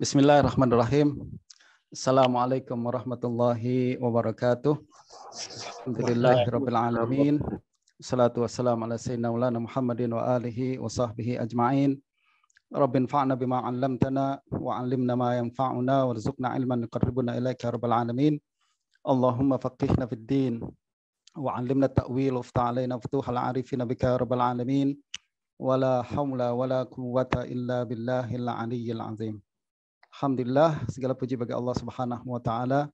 Bismillahirrahmanirrahim. Assalamualaikum warahmatullahi wabarakatuh. Alhamdulillahirabbil alamin. Salatu wassalamu ala sayyidina Maulana Muhammadin wa alihi wa sahbihi ajma'in. Rabbin fa'na bima 'allamtana wa 'allimna ma yanfa'una warzuqna ilman yuqarribuna ilaika ya rabbal alamin. Allahumma faqihna fid din wa 'allimna ta'wil wa ftah 'alaina futuhal 'arifina bika ya rabbal alamin. Wala haula wala quwwata illa billahil aliyyil azim. Alhamdulillah segala puji bagi Allah Subhanahu wa taala.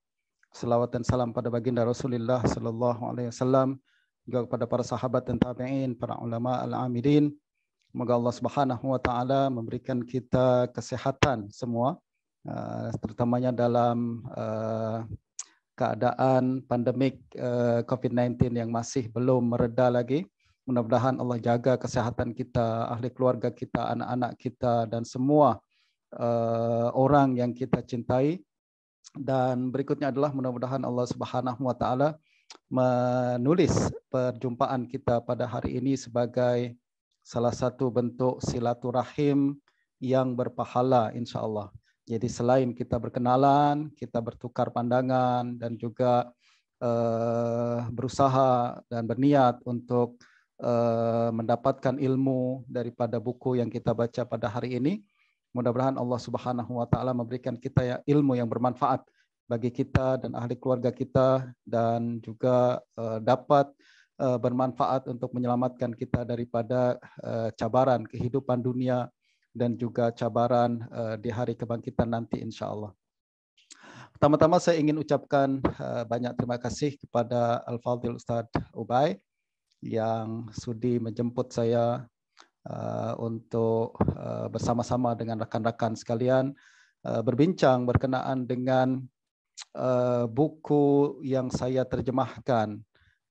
Selawat dan salam pada baginda Rasulullah sallallahu alaihi wasallam juga kepada para sahabat dan tabi'in, para ulama al-amilin. Semoga Allah Subhanahu wa taala memberikan kita kesehatan semua uh, terutamanya dalam uh, keadaan pandemik uh, COVID-19 yang masih belum mereda lagi. Mudah-mudahan Allah jaga kesehatan kita, ahli keluarga kita, anak-anak kita dan semua uh, orang yang kita cintai. Dan berikutnya adalah mudah-mudahan Allah Subhanahu wa taala menulis perjumpaan kita pada hari ini sebagai salah satu bentuk silaturahim yang berpahala insya Allah. Jadi selain kita berkenalan, kita bertukar pandangan dan juga uh, berusaha dan berniat untuk Eh, mendapatkan ilmu daripada buku yang kita baca pada hari ini. Mudah-mudahan Allah Subhanahu wa taala memberikan kita ya ilmu yang bermanfaat bagi kita dan ahli keluarga kita dan juga uh, dapat uh, bermanfaat untuk menyelamatkan kita daripada uh, cabaran kehidupan dunia dan juga cabaran uh, di hari kebangkitan nanti insya Allah. Pertama-tama saya ingin ucapkan uh, banyak terima kasih kepada Al-Fadhil Ustadz Ubay yang sudi menjemput saya untuk uh, bersama-sama dengan rekan-rekan sekalian uh, berbincang berkenaan dengan buku yang saya terjemahkan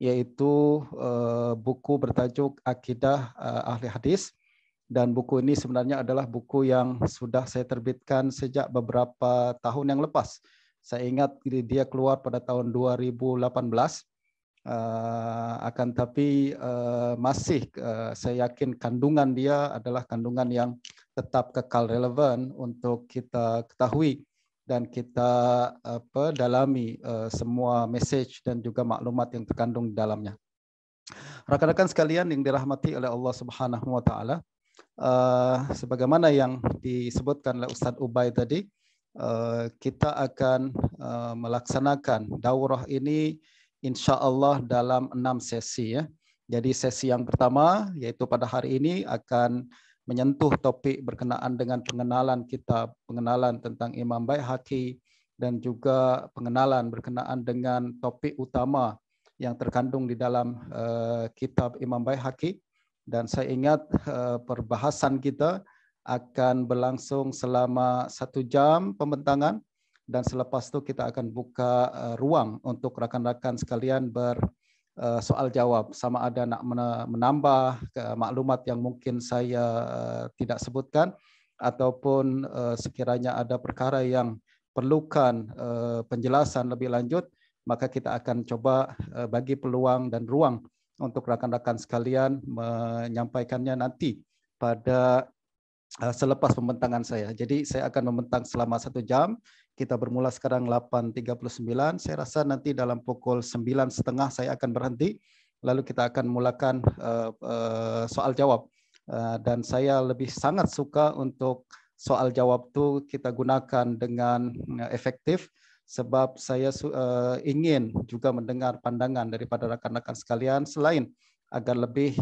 yaitu buku bertajuk Akidah Ahli Hadis dan buku ini sebenarnya adalah buku yang sudah saya terbitkan sejak beberapa tahun yang lepas. Saya ingat dia keluar pada tahun 2018 uh, akan tapi uh, masih uh, saya yakin kandungan dia adalah kandungan yang tetap kekal relevan untuk kita ketahui dan kita apa dalami uh, semua message dan juga maklumat yang terkandung di dalamnya. Rakan-rakan sekalian yang dirahmati oleh Allah Subhanahu wa taala, uh, sebagaimana yang disebutkan oleh Ustadz Ubay tadi, uh, kita akan uh, melaksanakan daurah ini insya Allah dalam enam sesi ya. Jadi sesi yang pertama yaitu pada hari ini akan menyentuh topik berkenaan dengan pengenalan kitab, pengenalan tentang Imam Baihaqi dan juga pengenalan berkenaan dengan topik utama yang terkandung di dalam uh, kitab Imam Baihaqi dan saya ingat uh, perbahasan kita akan berlangsung selama satu jam pembentangan dan selepas itu kita akan buka uh, ruang untuk rakan-rakan sekalian ber uh, soal jawab sama ada nak menambah maklumat yang mungkin saya uh, tidak sebutkan ataupun sekiranya ada perkara yang perlukan penjelasan lebih lanjut maka kita akan coba bagi peluang dan ruang untuk rakan-rakan sekalian menyampaikannya nanti pada selepas pembentangan saya. Jadi saya akan membentang selama satu jam kita bermula sekarang 8.39. Saya rasa nanti dalam pukul 9.30 saya akan berhenti. Lalu kita akan mulakan uh, uh, soal jawab. Uh, dan saya lebih sangat suka untuk soal jawab itu kita gunakan dengan efektif sebab saya ingin juga mendengar pandangan daripada rakan-rakan sekalian selain agar lebih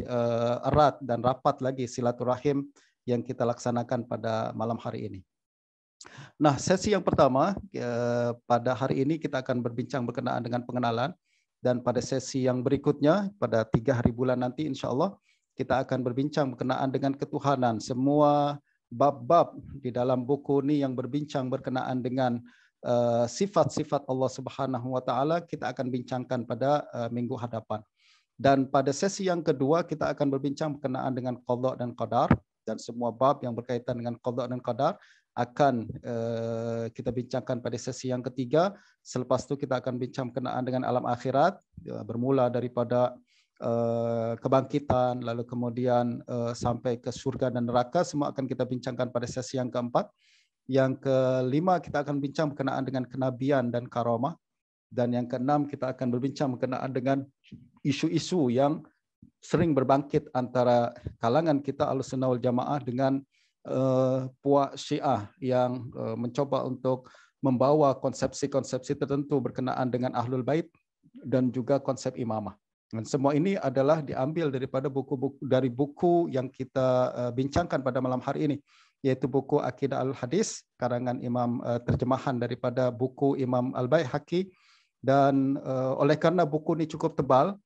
erat dan rapat lagi silaturahim yang kita laksanakan pada malam hari ini. Nah, sesi yang pertama eh, pada hari ini kita akan berbincang berkenaan dengan pengenalan dan pada sesi yang berikutnya pada tiga hari bulan nanti insya Allah kita akan berbincang berkenaan dengan ketuhanan. Semua bab-bab di dalam buku ini yang berbincang berkenaan dengan eh, sifat-sifat Allah Subhanahu Wa Taala kita akan bincangkan pada uh, minggu hadapan. Dan pada sesi yang kedua kita akan berbincang berkenaan dengan qada dan qadar dan semua bab yang berkaitan dengan qada dan qadar akan uh, kita bincangkan pada sesi yang ketiga. Selepas itu kita akan bincang berkenaan dengan alam akhirat, ya, bermula daripada uh, kebangkitan, lalu kemudian uh, sampai ke surga dan neraka, semua akan kita bincangkan pada sesi yang keempat. Yang kelima kita akan bincang berkenaan dengan kenabian dan karomah. Dan yang keenam kita akan berbincang berkenaan dengan isu-isu yang sering berbangkit antara kalangan kita Ahlussunnah wal Jamaah dengan puak Syiah yang uh, mencoba untuk membawa konsepsi-konsepsi tertentu berkenaan dengan Ahlul Bait dan juga konsep imamah. Dan semua ini adalah diambil daripada buku-buku dari buku yang kita uh, bincangkan pada malam hari ini yaitu buku Akidah Al-Hadis karangan Imam terjemahan daripada buku Imam Al-Baihaqi dan oleh karena buku ini cukup tebal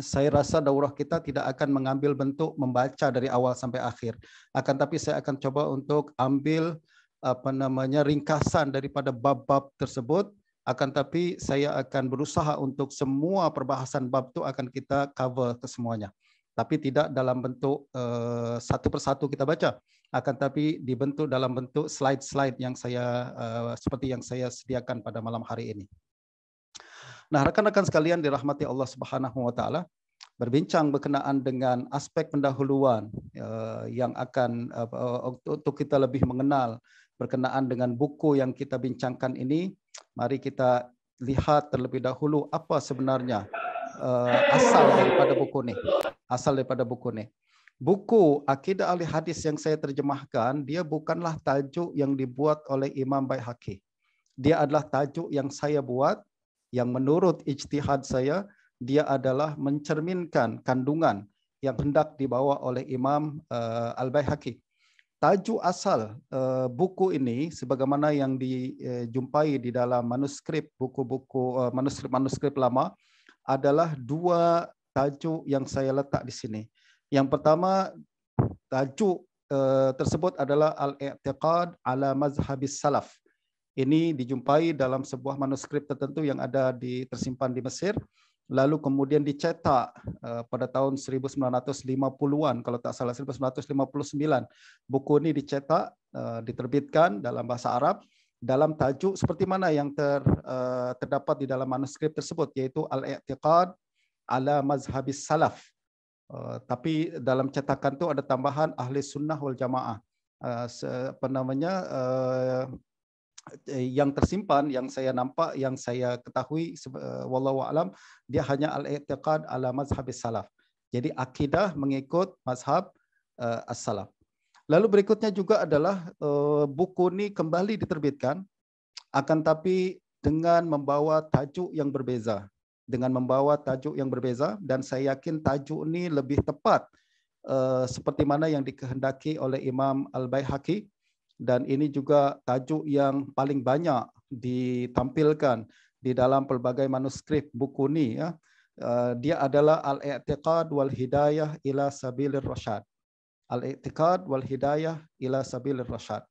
saya rasa daurah kita tidak akan mengambil bentuk membaca dari awal sampai akhir. Akan tapi saya akan coba untuk ambil apa namanya ringkasan daripada bab-bab tersebut. Akan tapi saya akan berusaha untuk semua perbahasan bab itu akan kita cover ke semuanya. Tapi tidak dalam bentuk uh, satu persatu kita baca. Akan tapi dibentuk dalam bentuk slide-slide yang saya uh, seperti yang saya sediakan pada malam hari ini. Nah, rekan-rekan sekalian dirahmati Allah Subhanahu wa taala, berbincang berkenaan dengan aspek pendahuluan uh, yang akan untuk kita lebih mengenal berkenaan dengan buku yang kita bincangkan ini, mari kita lihat terlebih dahulu apa sebenarnya uh, asal daripada buku ini. Asal daripada buku ini buku Akidah Ahli Hadis yang saya terjemahkan, dia bukanlah tajuk yang dibuat oleh Imam Baihaqi. Dia adalah tajuk yang saya buat, yang menurut ijtihad saya, dia adalah mencerminkan kandungan yang hendak dibawa oleh Imam uh, Al-Baihaqi. Tajuk asal uh, buku ini, sebagaimana yang dijumpai di dalam manuskrip buku-buku uh, manuskrip-manuskrip lama, adalah dua tajuk yang saya letak di sini. Yang pertama tajuk uh, tersebut adalah al-i'tiqad ala mazhabis salaf. Ini dijumpai dalam sebuah manuskrip tertentu yang ada di tersimpan di Mesir lalu kemudian dicetak uh, pada tahun 1950-an kalau tak salah 1959 buku ini dicetak uh, diterbitkan dalam bahasa Arab dalam tajuk seperti mana yang ter, uh, terdapat di dalam manuskrip tersebut yaitu al-i'tiqad ala mazhabis salaf tapi dalam cetakan tu ada tambahan ahli sunnah wal jamaah. Apa namanya yang tersimpan yang saya nampak yang saya ketahui uh, wallahu alam dia hanya al-i'tiqad ala mazhab salaf. Jadi akidah mengikut mazhab uh, as-salaf. Lalu berikutnya juga adalah uh, buku ini kembali diterbitkan akan tapi dengan membawa tajuk yang berbeza dengan membawa tajuk yang berbeza dan saya yakin tajuk ini lebih tepat uh, seperti mana yang dikehendaki oleh Imam Al-Baihaqi dan ini juga tajuk yang paling banyak ditampilkan di dalam pelbagai manuskrip buku ini ya. Uh, dia adalah al-i'tiqad wal hidayah ila sabilir rasyad. Al-i'tiqad wal hidayah ila sabilir rasyad.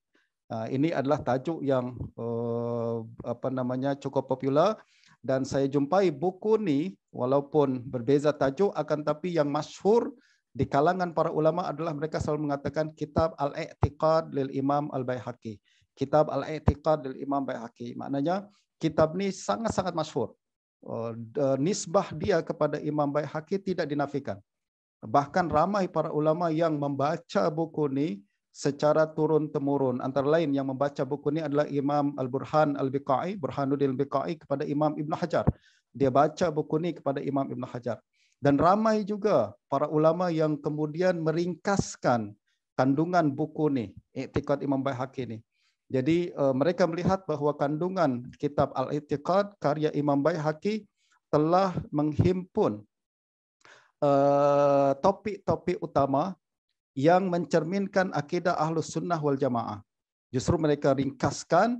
Uh, ini adalah tajuk yang uh, apa namanya cukup popular dan saya jumpai buku ni walaupun berbeza tajuk akan tapi yang masyhur di kalangan para ulama adalah mereka selalu mengatakan kitab Al-I'tiqad lil Imam Al-Baihaqi. Kitab Al-I'tiqad lil Imam Baihaqi. Maknanya kitab ni sangat-sangat masyhur. Oh, nisbah dia kepada Imam Baihaqi tidak dinafikan. Bahkan ramai para ulama yang membaca buku ni secara turun temurun. Antara lain yang membaca buku ini adalah Imam Al-Burhan Al-Biqai, Burhanuddin Al-Biqai kepada Imam Ibn Hajar. Dia baca buku ini kepada Imam Ibn Hajar. Dan ramai juga para ulama yang kemudian meringkaskan kandungan buku ini, Iktiqad Imam Baihaqi ini. Jadi uh, mereka melihat bahawa kandungan kitab Al-I'tiqad karya Imam Baihaqi telah menghimpun uh, topik-topik utama yang mencerminkan akidah ahlus sunnah wal jamaah. Justru mereka ringkaskan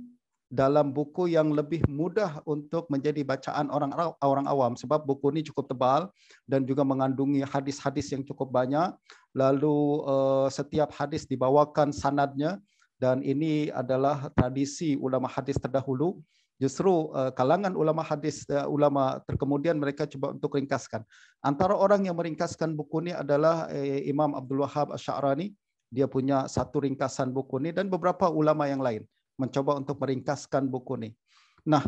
dalam buku yang lebih mudah untuk menjadi bacaan orang orang awam sebab buku ini cukup tebal dan juga mengandungi hadis-hadis yang cukup banyak lalu uh, setiap hadis dibawakan sanadnya dan ini adalah tradisi ulama hadis terdahulu Justru uh, kalangan ulama hadis, uh, ulama terkemudian mereka coba untuk ringkaskan. Antara orang yang meringkaskan buku ini adalah Imam Abdul Wahab Asy'arani. Dia punya satu ringkasan buku ini dan beberapa ulama yang lain mencoba untuk meringkaskan buku ini. Nah,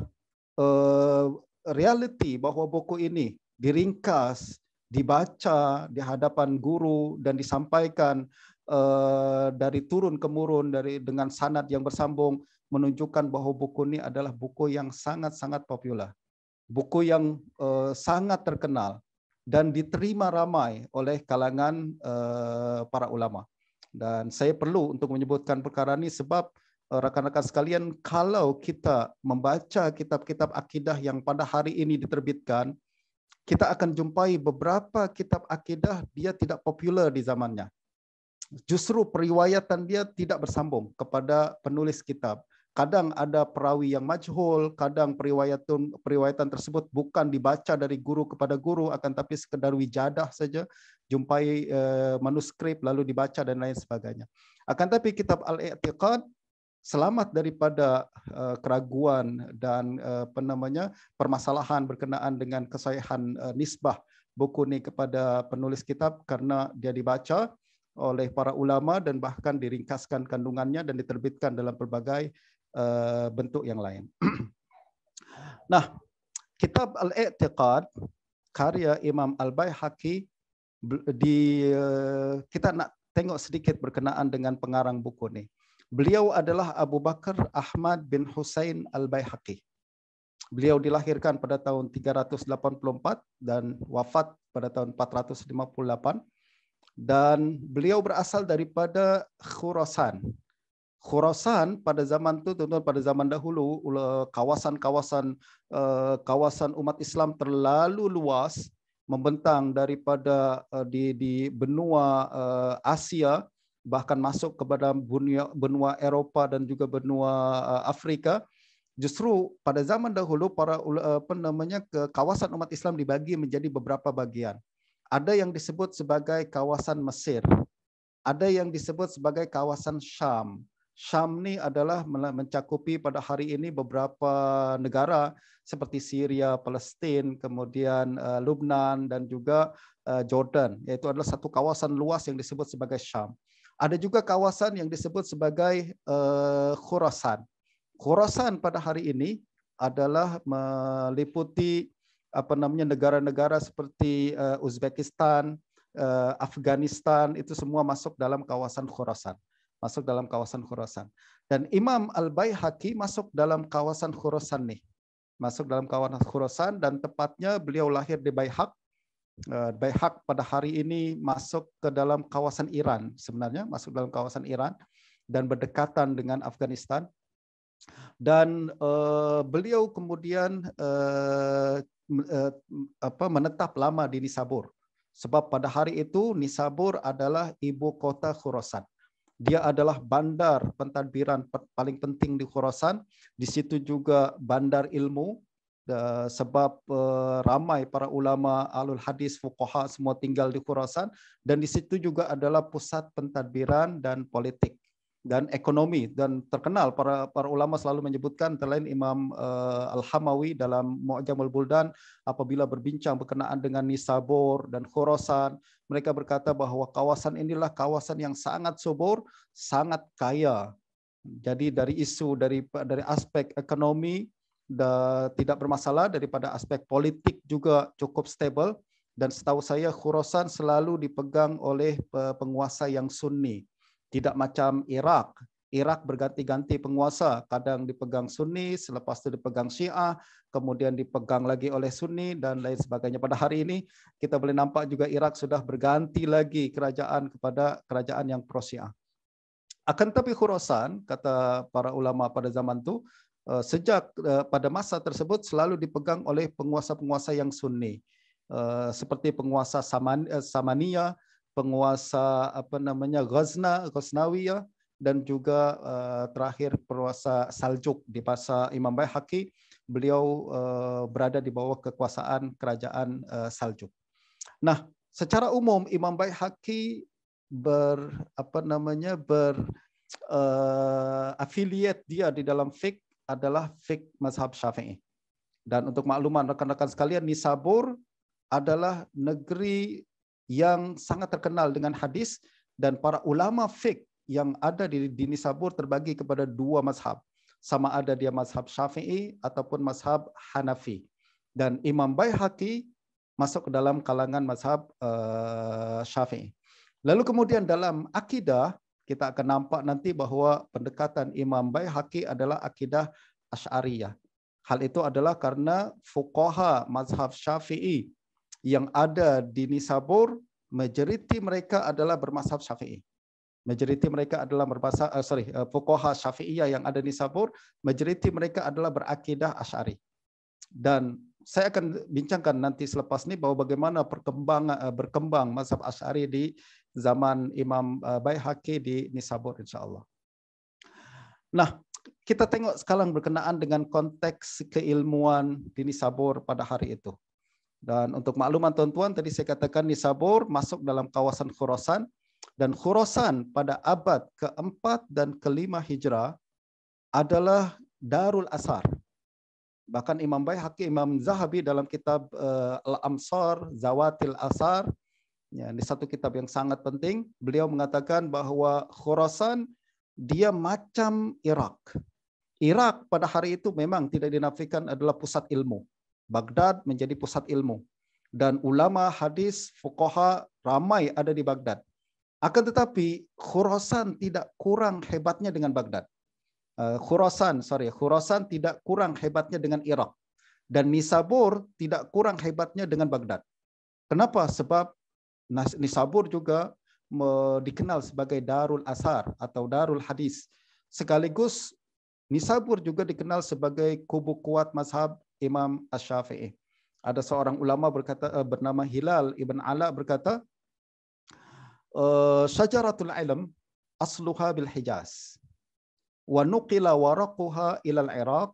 uh, reality bahwa buku ini diringkas, dibaca di hadapan guru dan disampaikan uh, dari turun ke murun dari dengan sanad yang bersambung menunjukkan bahwa buku ini adalah buku yang sangat-sangat populer. Buku yang uh, sangat terkenal dan diterima ramai oleh kalangan para ulama. Dan saya perlu untuk menyebutkan perkara ini sebab rakan-rakan sekalian, kalau kita membaca kitab-kitab akidah yang pada hari ini diterbitkan, kita akan jumpai beberapa kitab akidah dia tidak popular di zamannya. Justru periwayatan dia tidak bersambung kepada penulis kitab. Kadang ada perawi yang majhul, kadang periwayatan periwayatan tersebut bukan dibaca dari guru kepada guru, akan tapi sekedar wijadah saja, jumpai uh, manuskrip lalu dibaca dan lain sebagainya. Akan tapi kitab Al-I'tiqad selamat daripada uh, keraguan dan uh, apa namanya permasalahan berkenaan dengan kesahihan uh, nisbah buku ini kepada penulis kitab karena dia dibaca oleh para ulama dan bahkan diringkaskan kandungannya dan diterbitkan dalam berbagai uh, bentuk yang lain. nah, kitab Al-I'tiqad karya Imam Al-Baihaqi di uh, kita nak tengok sedikit berkenaan dengan pengarang buku ini. Beliau adalah Abu Bakar Ahmad bin Husain Al-Baihaqi. Beliau dilahirkan pada tahun 384 dan wafat pada tahun 458 dan beliau berasal daripada Khurasan. Khurasan pada zaman itu tentu pada zaman dahulu kawasan-kawasan eh, kawasan umat Islam terlalu luas membentang daripada eh, di di benua eh, Asia bahkan masuk kepada benua, Eropa dan juga benua uh, Afrika justru pada zaman dahulu para uh, apa namanya ke kawasan umat Islam dibagi menjadi beberapa bagian ada yang disebut sebagai kawasan Mesir ada yang disebut sebagai kawasan Syam Syam ini adalah mencakupi pada hari ini beberapa negara seperti Syria, Palestina, kemudian uh, Lubnan dan juga Jordan, yaitu adalah satu kawasan luas yang disebut sebagai Syam. Ada juga kawasan yang disebut sebagai uh, Khurasan. Khurasan pada hari ini adalah meliputi apa namanya negara-negara seperti uh, Uzbekistan, uh, Afghanistan itu semua masuk dalam kawasan Khurasan. Masuk dalam kawasan Khurasan. Dan Imam Al-Baihaqi masuk dalam kawasan Khurasan nih. Masuk dalam kawasan Khurasan dan tepatnya beliau lahir di Baihaq Baihak pada hari ini masuk ke dalam kawasan Iran sebenarnya masuk dalam kawasan Iran dan berdekatan dengan Afghanistan. Dan uh, beliau kemudian uh, apa menetap lama di Nisabur. Sebab pada hari itu Nisabur adalah ibu kota Khurasan. Dia adalah bandar pentadbiran paling penting di Khurasan. Di situ juga bandar ilmu sebab uh, ramai para ulama alul hadis fuqaha semua tinggal di Khurasan dan di situ juga adalah pusat pentadbiran dan politik dan ekonomi. Dan terkenal para para ulama selalu menyebutkan selain Imam uh, Al-Hamawi dalam Mu'jamul Buldan apabila berbincang berkenaan dengan Nisabur dan Khurasan mereka berkata bahwa kawasan inilah kawasan yang sangat subur sangat kaya. Jadi dari isu dari dari aspek ekonomi da, tidak bermasalah daripada aspek politik juga cukup stable dan setahu saya Khurasan selalu dipegang oleh penguasa yang Sunni tidak macam Irak Irak berganti-ganti penguasa, kadang dipegang Sunni, selepas itu dipegang Syiah, kemudian dipegang lagi oleh Sunni dan lain sebagainya. Pada hari ini kita boleh nampak juga Irak sudah berganti lagi kerajaan kepada kerajaan yang pro Syiah. Akan tapi Khurasan, kata para ulama pada zaman itu, sejak eh, pada masa tersebut selalu dipegang oleh penguasa-penguasa yang Sunni eh, seperti penguasa Samania, penguasa apa namanya Ghazna, Ghaznawiyah dan juga terakhir penguasa Saljuk di masa Imam Baihaqi beliau berada di bawah kekuasaan kerajaan Saljuk. Nah, secara umum Imam Baihaqi ber apa namanya ber uh, dia di dalam fik adalah fik mazhab Syafi'i. Dan untuk makluman rekan-rekan sekalian, Nisabur adalah negeri yang sangat terkenal dengan hadis dan para ulama fik yang ada di, di Nisabur terbagi kepada dua mazhab. Sama ada dia mazhab Syafi'i ataupun mazhab Hanafi. Dan Imam Baihaqi masuk ke dalam kalangan mazhab uh, Syafi'i. Lalu kemudian dalam akidah kita akan nampak nanti bahwa pendekatan Imam Baihaqi adalah akidah Asy'ariyah. Hal itu adalah karena fuqaha mazhab Syafi'i yang ada di Nisabur, majoriti mereka adalah bermazhab Syafi'i. Majoriti mereka adalah berbahasa uh, sorry uh, Syafi'iyah yang ada di Sabur, majoriti mereka adalah berakidah Asy'ari. Dan saya akan bincangkan nanti selepas ini bahwa bagaimana perkembangan uh, berkembang mazhab Asy'ari di zaman Imam uh, Baihaqi di Nisabur insyaallah. Nah, kita tengok sekarang berkenaan dengan konteks keilmuan di Nisabur pada hari itu. Dan untuk makluman tuan-tuan, tadi saya katakan Nisabur masuk dalam kawasan Khurasan dan Khurasan pada abad keempat dan kelima Hijrah adalah Darul Asar. Bahkan Imam Baihaqi, Imam Zahabi dalam kitab uh, Al-Amsar, Zawatil Asar, ya, ini satu kitab yang sangat penting. Beliau mengatakan bahwa Khurasan dia macam Irak. Irak pada hari itu memang tidak dinafikan adalah pusat ilmu. Baghdad menjadi pusat ilmu. Dan ulama hadis, fuqaha ramai ada di Baghdad. Akan tetapi Khurasan tidak kurang hebatnya dengan Baghdad. Uh, Khurasan, sorry, Khurasan tidak kurang hebatnya dengan Irak. Dan Nisabur tidak kurang hebatnya dengan Baghdad. Kenapa? Sebab Nisabur juga dikenal sebagai Darul Asar atau Darul Hadis. Sekaligus Nisabur juga dikenal sebagai kubu kuat mazhab Imam Ash-Syafi'i. Ada seorang ulama berkata eh, bernama Hilal ibn Ala berkata, Eh, syajaratul ilm asluha bil Hijaz wa nuqila waraquha ila al-Iraq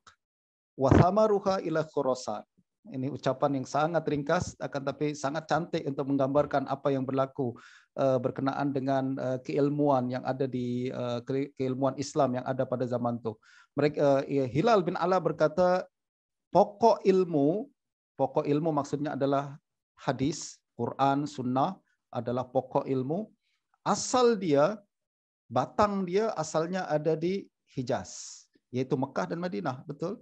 wa thamaruha ila Khurasan. Ini ucapan yang sangat ringkas akan tapi sangat cantik untuk menggambarkan apa yang berlaku uh, berkenaan dengan uh, keilmuan yang ada di uh, keilmuan Islam yang ada pada zaman itu. Mereka uh, Hilal bin Ala berkata pokok ilmu pokok ilmu maksudnya adalah hadis, Quran, sunnah adalah pokok ilmu. Asal dia, batang dia asalnya ada di Hijaz, yaitu Mekah dan Madinah, betul?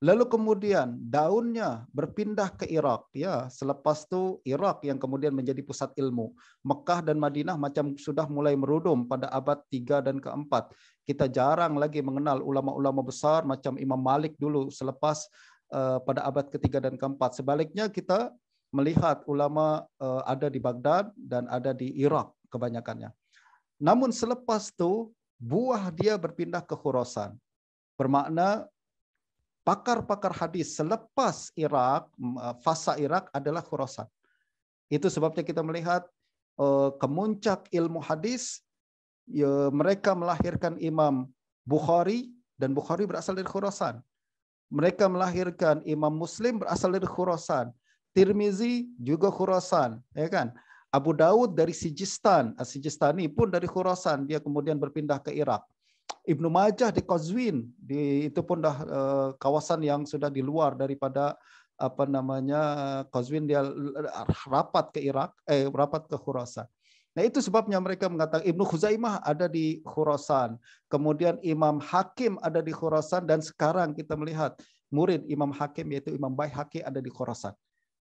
Lalu kemudian daunnya berpindah ke Irak, ya. Selepas itu Irak yang kemudian menjadi pusat ilmu. Mekah dan Madinah macam sudah mulai merudum pada abad 3 dan keempat. Kita jarang lagi mengenal ulama-ulama besar macam Imam Malik dulu selepas uh, pada abad ketiga dan keempat. Sebaliknya kita melihat ulama uh, ada di Baghdad dan ada di Irak kebanyakannya. Namun selepas itu buah dia berpindah ke Khurasan. Bermakna pakar-pakar hadis selepas Irak, uh, fasa Irak adalah Khurasan. Itu sebabnya kita melihat uh, kemuncak ilmu hadis ya, mereka melahirkan Imam Bukhari dan Bukhari berasal dari Khurasan. Mereka melahirkan Imam Muslim berasal dari Khurasan. Tirmizi juga Khurasan, ya kan? Abu Daud dari Sijistan, Sijistani pun dari Khurasan, dia kemudian berpindah ke Irak. Ibnu Majah di Qazwin, di itu pun dah uh, kawasan yang sudah di luar daripada apa namanya Qazwin dia rapat ke Irak, eh rapat ke Khurasan. Nah itu sebabnya mereka mengatakan Ibnu Khuzaimah ada di Khurasan, kemudian Imam Hakim ada di Khurasan dan sekarang kita melihat murid Imam Hakim yaitu Imam Baihaqi ada di Khurasan.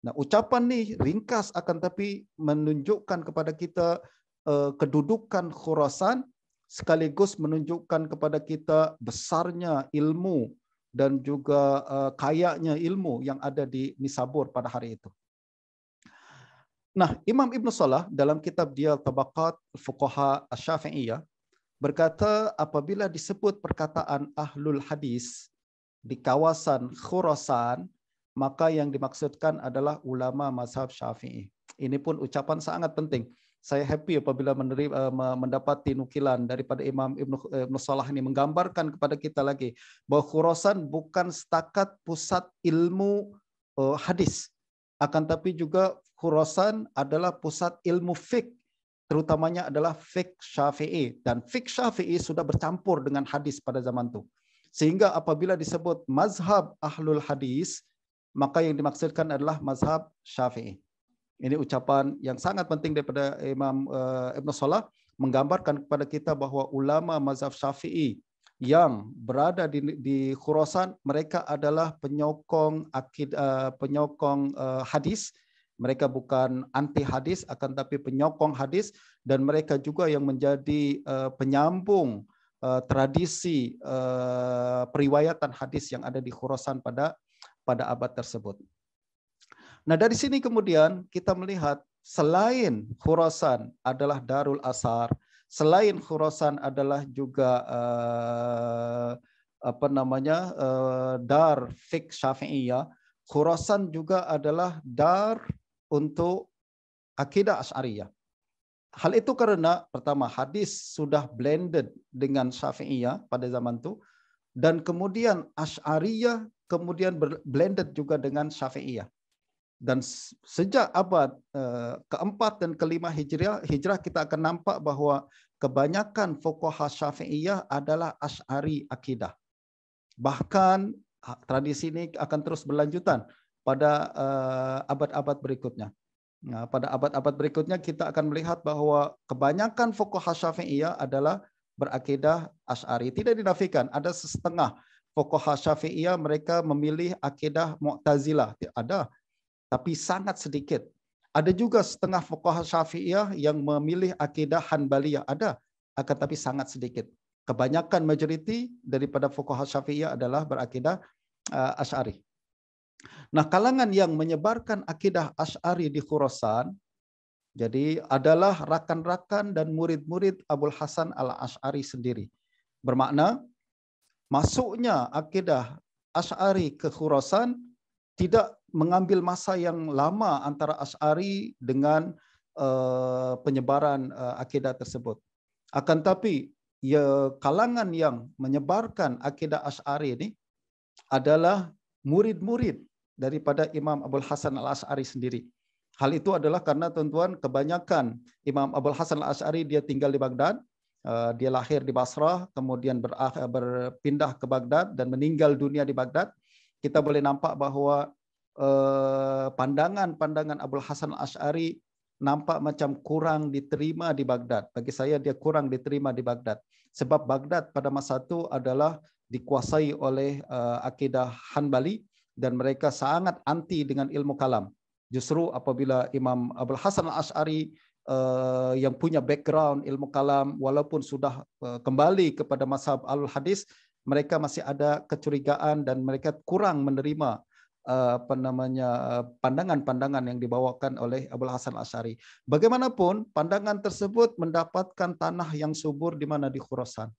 Nah, ucapan ni ringkas akan tapi menunjukkan kepada kita uh, kedudukan Khurasan sekaligus menunjukkan kepada kita besarnya ilmu dan juga uh, kayanya ilmu yang ada di Nisabur pada hari itu. Nah, Imam Ibn Salah dalam kitab dia Tabaqat Fuqaha Asy-Syafi'iyah berkata apabila disebut perkataan ahlul hadis di kawasan Khurasan maka yang dimaksudkan adalah ulama mazhab Syafi'i. Ini pun ucapan sangat penting. Saya happy apabila menerima, eh, mendapati nukilan daripada Imam Ibn, eh, Ibn Salah ini menggambarkan kepada kita lagi bahwa Khurasan bukan setakat pusat ilmu uh, hadis, akan tapi juga Khurasan adalah pusat ilmu fik, terutamanya adalah fik Syafi'i dan fik Syafi'i sudah bercampur dengan hadis pada zaman itu. Sehingga apabila disebut mazhab ahlul hadis, maka yang dimaksudkan adalah mazhab Syafi'i. Ini ucapan yang sangat penting daripada Imam uh, Ibn Salah menggambarkan kepada kita bahwa ulama mazhab Syafi'i yang berada di, di Khurasan mereka adalah penyokong akid uh, penyokong uh, hadis Mereka bukan anti hadis akan tapi penyokong hadis dan mereka juga yang menjadi uh, penyambung uh, tradisi uh, periwayatan hadis yang ada di Khurasan pada pada abad tersebut. Nah, dari sini kemudian kita melihat selain Khurasan adalah Darul Asar, selain Khurasan adalah juga uh, apa namanya uh, dar fik syafi'iyah, Khurasan juga adalah dar untuk akidah Asy'ariyah. Hal itu karena pertama hadis sudah blended dengan Syafi'iyah pada zaman itu dan kemudian Asy'ariyah kemudian blended juga dengan Syafi'iyah. Dan sejak abad uh, keempat dan kelima hijrah, hijrah kita akan nampak bahwa kebanyakan fuqaha Syafi'iyah adalah Asy'ari akidah. Bahkan tradisi ini akan terus berlanjutan pada uh, abad-abad berikutnya. Nah, pada abad-abad berikutnya kita akan melihat bahwa kebanyakan fuqaha Syafi'iyah adalah berakidah Asy'ari. Tidak dinafikan, ada setengah fuqaha Syafi'iyah mereka memilih akidah Mu'tazilah. Ada, tapi sangat sedikit. Ada juga setengah fuqaha Syafi'iyah yang memilih akidah Hanbaliyah. Ada, akan tapi sangat sedikit. Kebanyakan majoriti daripada fuqaha Syafi'iyah adalah berakidah uh, Asy'ari. Nah, kalangan yang menyebarkan akidah Asy'ari di Khurasan jadi adalah rakan-rakan dan murid-murid Abul Hasan Al-Asy'ari sendiri. Bermakna masuknya akidah Asy'ari ke Khurasan tidak mengambil masa yang lama antara Asy'ari dengan uh, penyebaran uh, akidah tersebut. Akan tapi ya kalangan yang menyebarkan akidah Asy'ari ini adalah murid-murid daripada Imam Abdul Hasan Al-Asy'ari sendiri. Hal itu adalah karena tuan-tuan kebanyakan Imam Abdul Hasan Al-Asy'ari dia tinggal di Baghdad, uh, dia lahir di Basrah, kemudian berpindah ke Baghdad dan meninggal dunia di Baghdad. Kita boleh nampak bahawa uh, pandangan-pandangan Abdul Hasan Al-Asy'ari nampak macam kurang diterima di Baghdad. Bagi saya dia kurang diterima di Baghdad. Sebab Baghdad pada masa itu adalah dikuasai oleh uh, akidah Hanbali dan mereka sangat anti dengan ilmu kalam. Justru apabila Imam Abdul Hasan Al-Ash'ari uh, yang punya background ilmu kalam walaupun sudah kembali kepada mazhab Al-Hadis, mereka masih ada kecurigaan dan mereka kurang menerima apa namanya pandangan-pandangan yang dibawakan oleh Abdul Hasan Al-Ash'ari. Bagaimanapun pandangan tersebut mendapatkan tanah yang subur di mana di Khurasan.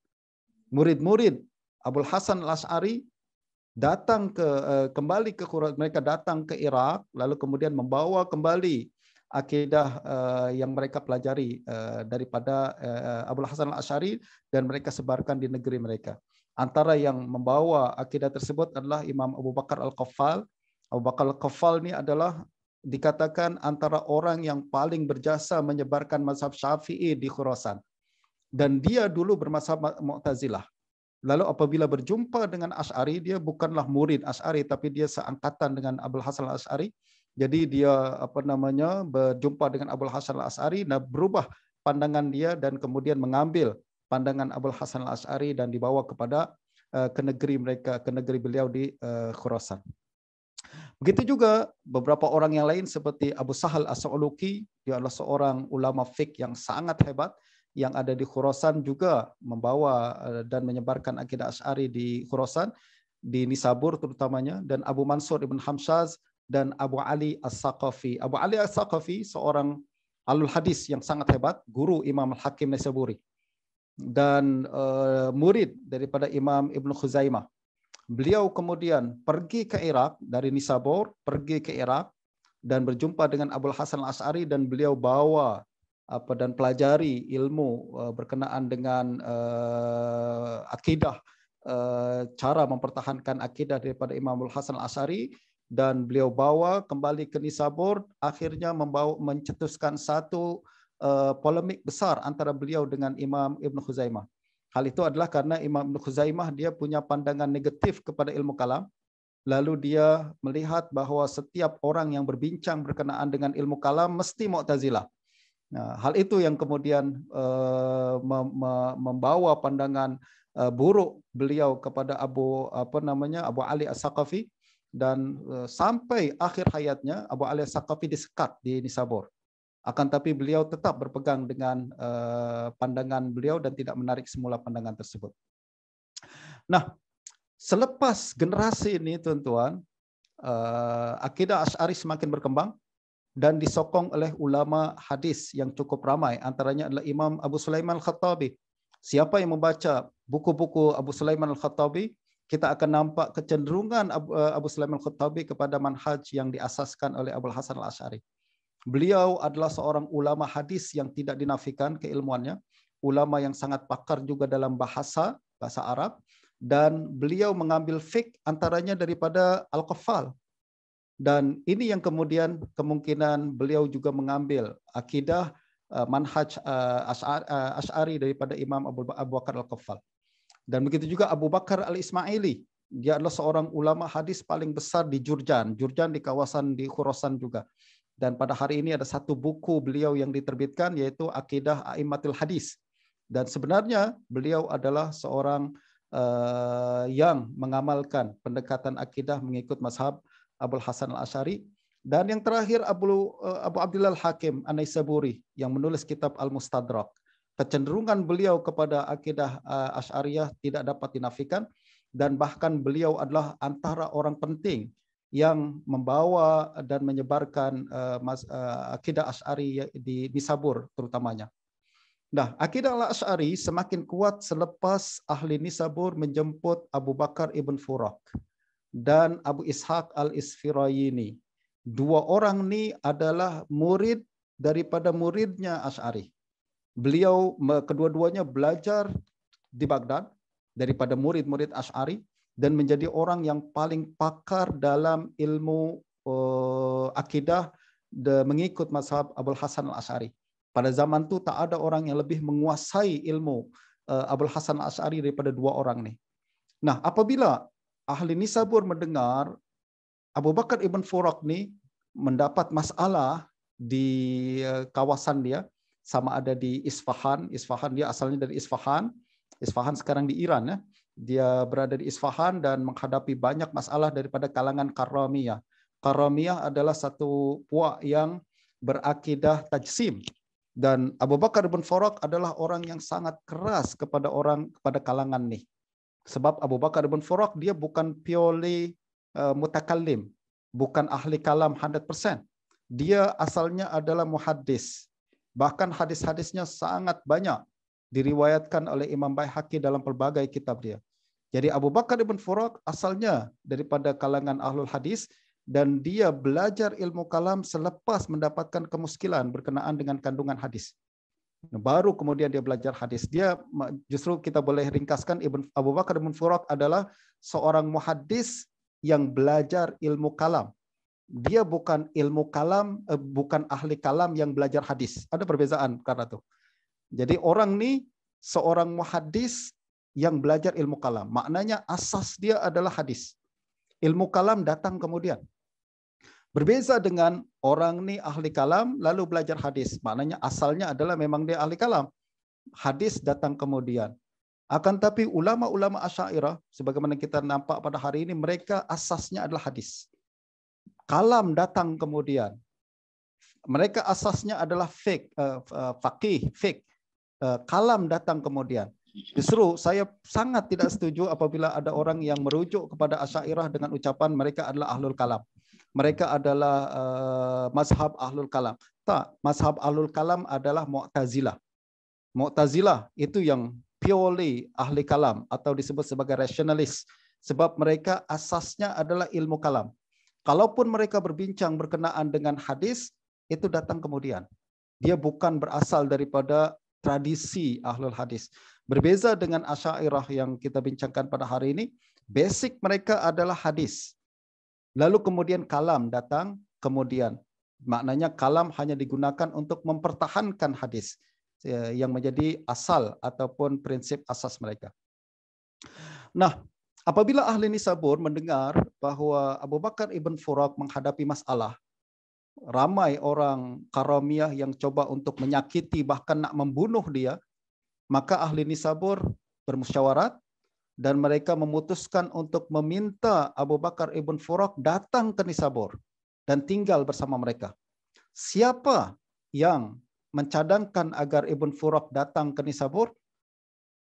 Murid-murid Abdul Hasan Al-Ash'ari datang ke uh, kembali ke mereka datang ke Irak lalu kemudian membawa kembali akidah yang mereka pelajari daripada uh, Abu Hasan Al-Asy'ari dan mereka sebarkan di negeri mereka. Antara yang membawa akidah tersebut adalah Imam Abu Bakar Al-Qaffal. Abu Bakar Al-Qaffal ini adalah dikatakan antara orang yang paling berjasa menyebarkan mazhab Syafi'i di Khurasan. Dan dia dulu bermazhab Mu'tazilah. Lalu apabila berjumpa dengan Ash'ari, dia bukanlah murid Ash'ari, tapi dia seangkatan dengan Abdul Hasan Ash'ari. Jadi dia apa namanya berjumpa dengan Abdul Hasan Ash'ari, dan berubah pandangan dia dan kemudian mengambil pandangan Abdul Hasan Ash'ari dan dibawa kepada uh, ke negeri mereka, ke negeri beliau di uh, Khurasan. Begitu juga beberapa orang yang lain seperti Abu Sahal As-Sa'uluki, dia adalah seorang ulama fiqh yang sangat hebat yang ada di Khurasan juga membawa eh, dan menyebarkan akidah Asy'ari di Khurasan di Nisabur terutamanya dan Abu Mansur Ibn Hamshaz dan Abu Ali As-Saqafi. Abu Ali As-Saqafi seorang alul hadis yang sangat hebat, guru Imam Al-Hakim Nisaburi dan uh, murid daripada Imam Ibn Khuzaimah. Beliau kemudian pergi ke Irak dari Nisabur, pergi ke Irak dan berjumpa dengan Abu Hasan Al-As'ari dan beliau bawa apa dan pelajari ilmu uh, berkenaan dengan uh, akidah uh, cara mempertahankan akidah daripada Imam Al Hasan Al Asari dan beliau bawa kembali ke Nisabur akhirnya membawa mencetuskan satu uh, polemik besar antara beliau dengan Imam Ibn Khuzaimah. Hal itu adalah karena Imam Ibn Khuzaimah dia punya pandangan negatif kepada ilmu kalam lalu dia melihat bahawa setiap orang yang berbincang berkenaan dengan ilmu kalam mesti Mu'tazilah. Nah, hal itu yang kemudian uh, membawa pandangan uh, buruk beliau kepada Abu apa namanya Abu Ali As-Saqafi dan uh, sampai akhir hayatnya Abu Ali Sakafi disekat di Nisabur. Akan tapi beliau tetap berpegang dengan uh, pandangan beliau dan tidak menarik semula pandangan tersebut. Nah, selepas generasi ini tuan-tuan, uh, akidah Asy'ari semakin berkembang dan disokong oleh ulama hadis yang cukup ramai antaranya adalah Imam Abu Sulaiman Al-Khattabi. Siapa yang membaca buku-buku Abu Sulaiman Al-Khattabi, kita akan nampak kecenderungan Abu, eh, Sulaiman Al-Khattabi kepada manhaj yang diasaskan oleh Abu Hasan Al-Asy'ari. Beliau adalah seorang ulama hadis yang tidak dinafikan keilmuannya, ulama yang sangat pakar juga dalam bahasa bahasa Arab dan beliau mengambil fik antaranya daripada Al-Qaffal dan ini yang kemudian kemungkinan beliau juga mengambil akidah uh, manhaj uh, Ash'ari daripada Imam Abu Bakar Al-Qaffal. Dan begitu juga Abu Bakar Al-Ismaili. Dia adalah seorang ulama hadis paling besar di Jurjan. Jurjan di kawasan di Khurasan juga. Dan pada hari ini ada satu buku beliau yang diterbitkan yaitu Akidah A'immatul Hadis. Dan sebenarnya beliau adalah seorang uh, yang mengamalkan pendekatan akidah mengikut mazhab Abul Hasan Al-Asy'ari dan yang terakhir Abu eh, Abu Abdullah Al-Hakim An-Naisaburi yang menulis kitab Al-Mustadrak. Kecenderungan beliau kepada akidah uh, Asy'ariyah tidak dapat dinafikan dan bahkan beliau adalah antara orang penting yang membawa dan menyebarkan uh, akidah Asy'ari di Nisabur terutamanya. Nah, akidah Al-Asy'ari semakin kuat selepas ahli Nisabur menjemput Abu Bakar ibn Furak dan Abu Ishaq al-Isfirayini. Dua orang ini adalah murid daripada muridnya Ash'ari. Beliau kedua-duanya belajar di Baghdad daripada murid-murid Ash'ari dan menjadi orang yang paling pakar dalam ilmu uh, akidah de, mengikut mazhab Abul Hasan al-Ash'ari. Pada zaman itu tak ada orang yang lebih menguasai ilmu uh, Abul Hasan al-Ash'ari daripada dua orang ini. Nah, apabila ahli Nisabur mendengar Abu Bakar ibn Furak ni mendapat masalah di eh, kawasan dia sama ada di Isfahan. Isfahan dia asalnya dari Isfahan. Isfahan sekarang di Iran ya. Dia berada di Isfahan dan menghadapi banyak masalah daripada kalangan Karamiyah. Karamiyah adalah satu puak yang berakidah tajsim dan Abu Bakar bin Furak adalah orang yang sangat keras kepada orang kepada kalangan nih. Sebab Abu Bakar bin Furak dia bukan purely uh, mutakallim, bukan ahli kalam 100%. Dia asalnya adalah muhaddis. Bahkan hadis-hadisnya sangat banyak diriwayatkan oleh Imam Baihaqi dalam pelbagai kitab dia. Jadi Abu Bakar bin Furak asalnya daripada kalangan ahlul hadis dan dia belajar ilmu kalam selepas mendapatkan kemuskilan berkenaan dengan kandungan hadis. Baru kemudian dia belajar hadis. Dia justru kita boleh ringkaskan Ibn Abu Bakar bin Furak adalah seorang muhaddis yang belajar ilmu kalam. Dia bukan ilmu kalam, eh, bukan ahli kalam yang belajar hadis. Ada perbezaan karena itu. Jadi orang ini seorang muhaddis yang belajar ilmu kalam. Maknanya asas dia adalah hadis. Ilmu kalam datang kemudian. Berbeza dengan orang ni ahli kalam lalu belajar hadis. Maknanya asalnya adalah memang dia ahli kalam. Hadis datang kemudian. Akan tapi ulama-ulama asyairah, sebagaimana kita nampak pada hari ini, mereka asasnya adalah hadis. Kalam datang kemudian. Mereka asasnya adalah fake, uh, uh, faqih, fake. Uh, kalam datang kemudian. Justru saya sangat tidak setuju apabila ada orang yang merujuk kepada asyairah dengan ucapan mereka adalah ahlul kalam mereka adalah uh, mazhab ahlul kalam. Tak, mazhab ahlul kalam adalah Mu'tazilah. Mu'tazilah itu yang purely ahli kalam atau disebut sebagai rationalist sebab mereka asasnya adalah ilmu kalam. Kalaupun mereka berbincang berkenaan dengan hadis itu datang kemudian. Dia bukan berasal daripada tradisi ahlul hadis. Berbeza dengan asyairah yang kita bincangkan pada hari ini, basic mereka adalah hadis. Lalu kemudian kalam datang kemudian. Maknanya kalam hanya digunakan untuk mempertahankan hadis ya, yang menjadi asal ataupun prinsip asas mereka. Nah, apabila ahli Nisabur mendengar bahwa Abu Bakar ibn Furak menghadapi masalah, ramai orang Karamiyah yang coba untuk menyakiti bahkan nak membunuh dia, maka ahli Nisabur bermusyawarat dan mereka memutuskan untuk meminta Abu Bakar ibn Furak datang ke Nisabur dan tinggal bersama mereka. Siapa yang mencadangkan agar Ibn Furak datang ke Nisabur?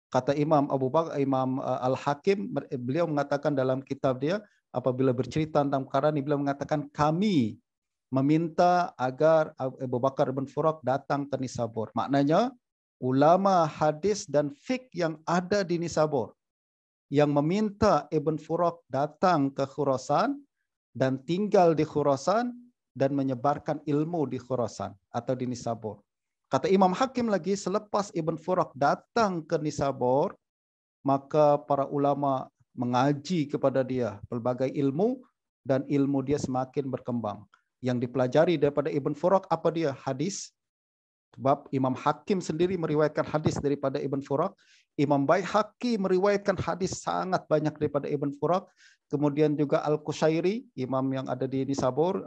Kata Imam Abu Bakar, Imam uh, Al-Hakim, beliau mengatakan dalam kitab dia, apabila bercerita tentang perkara ini, beliau mengatakan kami meminta agar Abu Bakar bin Furak datang ke Nisabur. Maknanya ulama hadis dan fik yang ada di Nisabur yang meminta Ibn Furak datang ke Khurasan dan tinggal di Khurasan dan menyebarkan ilmu di Khurasan atau di Nisabur. Kata Imam Hakim lagi, selepas Ibn Furak datang ke Nisabur, maka para ulama mengaji kepada dia berbagai ilmu dan ilmu dia semakin berkembang yang dipelajari daripada Ibn Furak apa dia? Hadis. Sebab Imam Hakim sendiri meriwayatkan hadis daripada Ibn Furak. Imam Baihaqi meriwayatkan hadis sangat banyak daripada Ibn Furak. Kemudian juga Al-Kushairi, imam yang ada di Nisabur,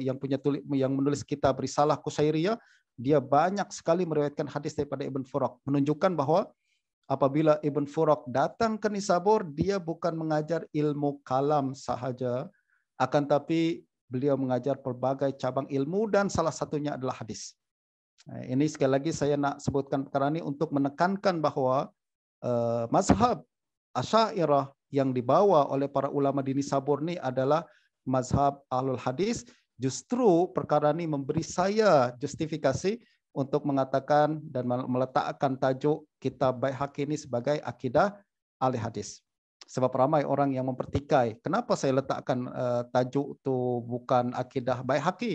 yang punya tulis, yang menulis kitab Risalah Kushairiyah, dia banyak sekali meriwayatkan hadis daripada Ibn Furak. Menunjukkan bahwa apabila Ibn Furak datang ke Nisabur, dia bukan mengajar ilmu kalam sahaja, akan tapi Beliau mengajar pelbagai cabang ilmu dan salah satunya adalah hadis. Ini sekali lagi saya nak sebutkan perkara ini untuk menekankan bahwa uh, mazhab Asy'ariyah yang dibawa oleh para ulama di Nisabur ini adalah mazhab Ahlul Hadis. Justru perkara ini memberi saya justifikasi untuk mengatakan dan meletakkan tajuk kitab Baihaqi ini sebagai akidah ahli hadis. Sebab ramai orang yang mempertikai. Kenapa saya letakkan uh, tajuk tu bukan akidah baik haki,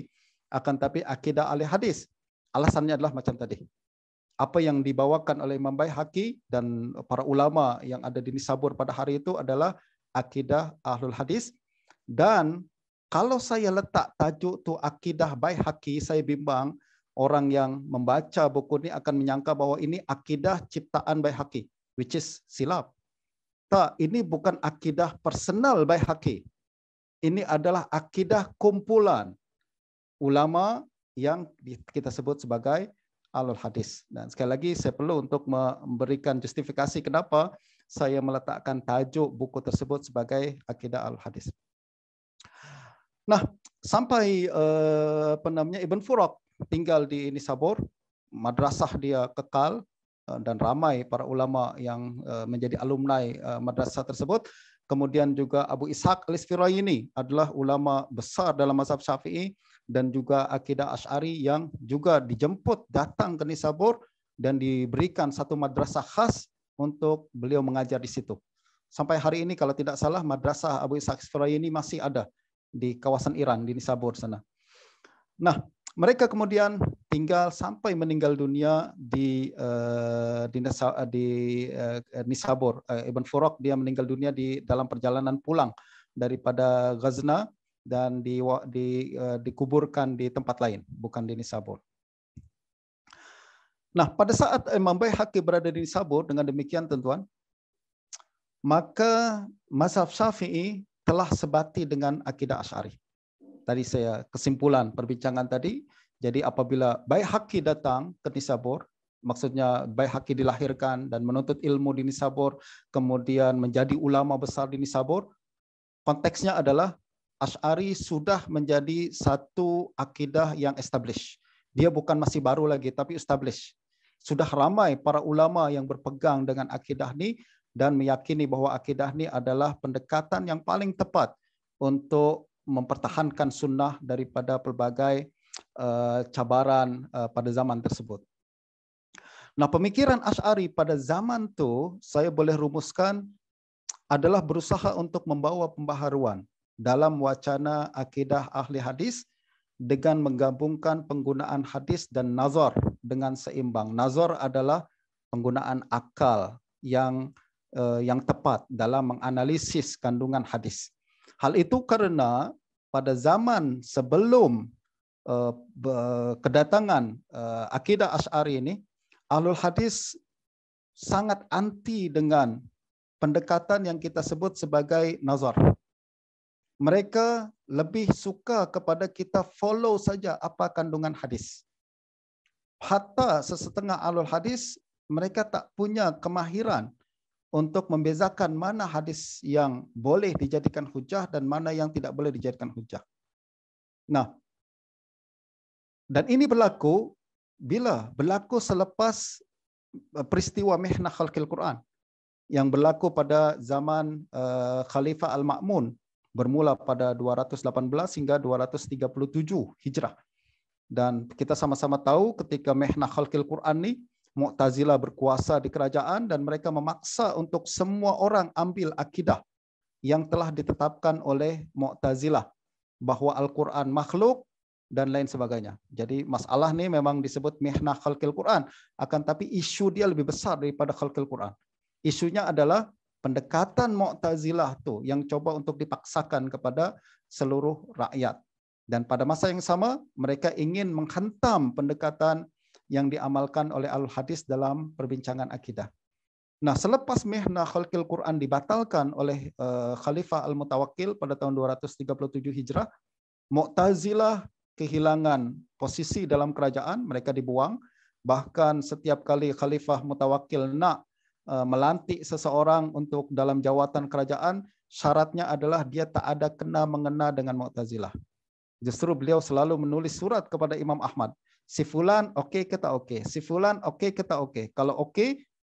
akan tapi akidah ahli hadis. Alasannya adalah macam tadi. Apa yang dibawakan oleh Imam Haki dan para ulama yang ada di Nisabur pada hari itu adalah akidah ahlul hadis. Dan kalau saya letak tajuk tu akidah baik haki, saya bimbang orang yang membaca buku ini akan menyangka bahwa ini akidah ciptaan baik haki, which is silap. Tak, ini bukan akidah personal Baihaqi. Ini adalah akidah kumpulan ulama yang kita sebut sebagai alul hadis. Dan sekali lagi saya perlu untuk memberikan justifikasi kenapa saya meletakkan tajuk buku tersebut sebagai akidah alul hadis. Nah, sampai apa namanya Ibn Furak tinggal di Nisabur, madrasah dia kekal Eh, dan ramai para ulama yang eh, menjadi alumni eh, madrasah tersebut. Kemudian juga Abu Ishaq Al-Isfirayini adalah ulama besar dalam mazhab Syafi'i dan juga akidah Ash'ari yang juga dijemput datang ke Nisabur dan diberikan satu madrasah khas untuk beliau mengajar di situ. Sampai hari ini kalau tidak salah madrasah Abu Ishaq Al-Isfirayini masih ada di kawasan Iran di Nisabur sana. Nah, mereka kemudian tinggal sampai meninggal dunia di uh, di, di uh, Nisabur. Uh, Ibn Furok dia meninggal dunia di dalam perjalanan pulang daripada Ghazna dan di, di uh, dikuburkan di tempat lain, bukan di Nisabur. Nah, pada saat Imam Baihaqi berada di Nisabur dengan demikian tuan-tuan, maka mazhab Syafi'i telah sebati dengan akidah Asy'ari tadi saya kesimpulan perbincangan tadi. Jadi apabila baik haki datang ke Nisabur, maksudnya baik haki dilahirkan dan menuntut ilmu di Nisabur, kemudian menjadi ulama besar di Nisabur, konteksnya adalah Ash'ari sudah menjadi satu akidah yang established. Dia bukan masih baru lagi, tapi established. Sudah ramai para ulama yang berpegang dengan akidah ini dan meyakini bahwa akidah ini adalah pendekatan yang paling tepat untuk mempertahankan sunnah daripada pelbagai uh, cabaran uh, pada zaman tersebut. Nah, pemikiran Ash'ari pada zaman itu saya boleh rumuskan adalah berusaha untuk membawa pembaharuan dalam wacana akidah ahli hadis dengan menggabungkan penggunaan hadis dan nazar dengan seimbang. Nazar adalah penggunaan akal yang uh, yang tepat dalam menganalisis kandungan hadis. Hal itu karena pada zaman sebelum uh, kedatangan uh, akidah Ash'ari ini, Ahlul Hadis sangat anti dengan pendekatan yang kita sebut sebagai nazar. Mereka lebih suka kepada kita follow saja apa kandungan hadis. Hatta sesetengah alul hadis, mereka tak punya kemahiran untuk membezakan mana hadis yang boleh dijadikan hujah dan mana yang tidak boleh dijadikan hujah. Nah, dan ini berlaku bila berlaku selepas uh, peristiwa mihnah khalqil Quran yang berlaku pada zaman uh, Khalifah Al-Ma'mun bermula pada 218 hingga 237 Hijrah. Dan kita sama-sama tahu ketika mihnah khalqil Quran ni Mu'tazilah berkuasa di kerajaan dan mereka memaksa untuk semua orang ambil akidah yang telah ditetapkan oleh Mu'tazilah bahwa Al-Quran makhluk dan lain sebagainya. Jadi masalah ini memang disebut mihnah khalqil Quran. Akan tapi isu dia lebih besar daripada khalqil Quran. Isunya adalah pendekatan Mu'tazilah tuh yang coba untuk dipaksakan kepada seluruh rakyat. Dan pada masa yang sama mereka ingin menghantam pendekatan yang diamalkan oleh al-hadis dalam perbincangan akidah. Nah, selepas Mihna Khalqil Quran dibatalkan oleh uh, Khalifah Al-Mutawakkil pada tahun 237 Hijrah, Mu'tazilah kehilangan posisi dalam kerajaan, mereka dibuang. Bahkan setiap kali Khalifah Mutawakkil nak uh, melantik seseorang untuk dalam jawatan kerajaan, syaratnya adalah dia tak ada kena mengena dengan Mu'tazilah. Justru beliau selalu menulis surat kepada Imam Ahmad si fulan oke okay, kita oke, okay. si fulan oke okay, kita oke. Okay. Kalau oke okay,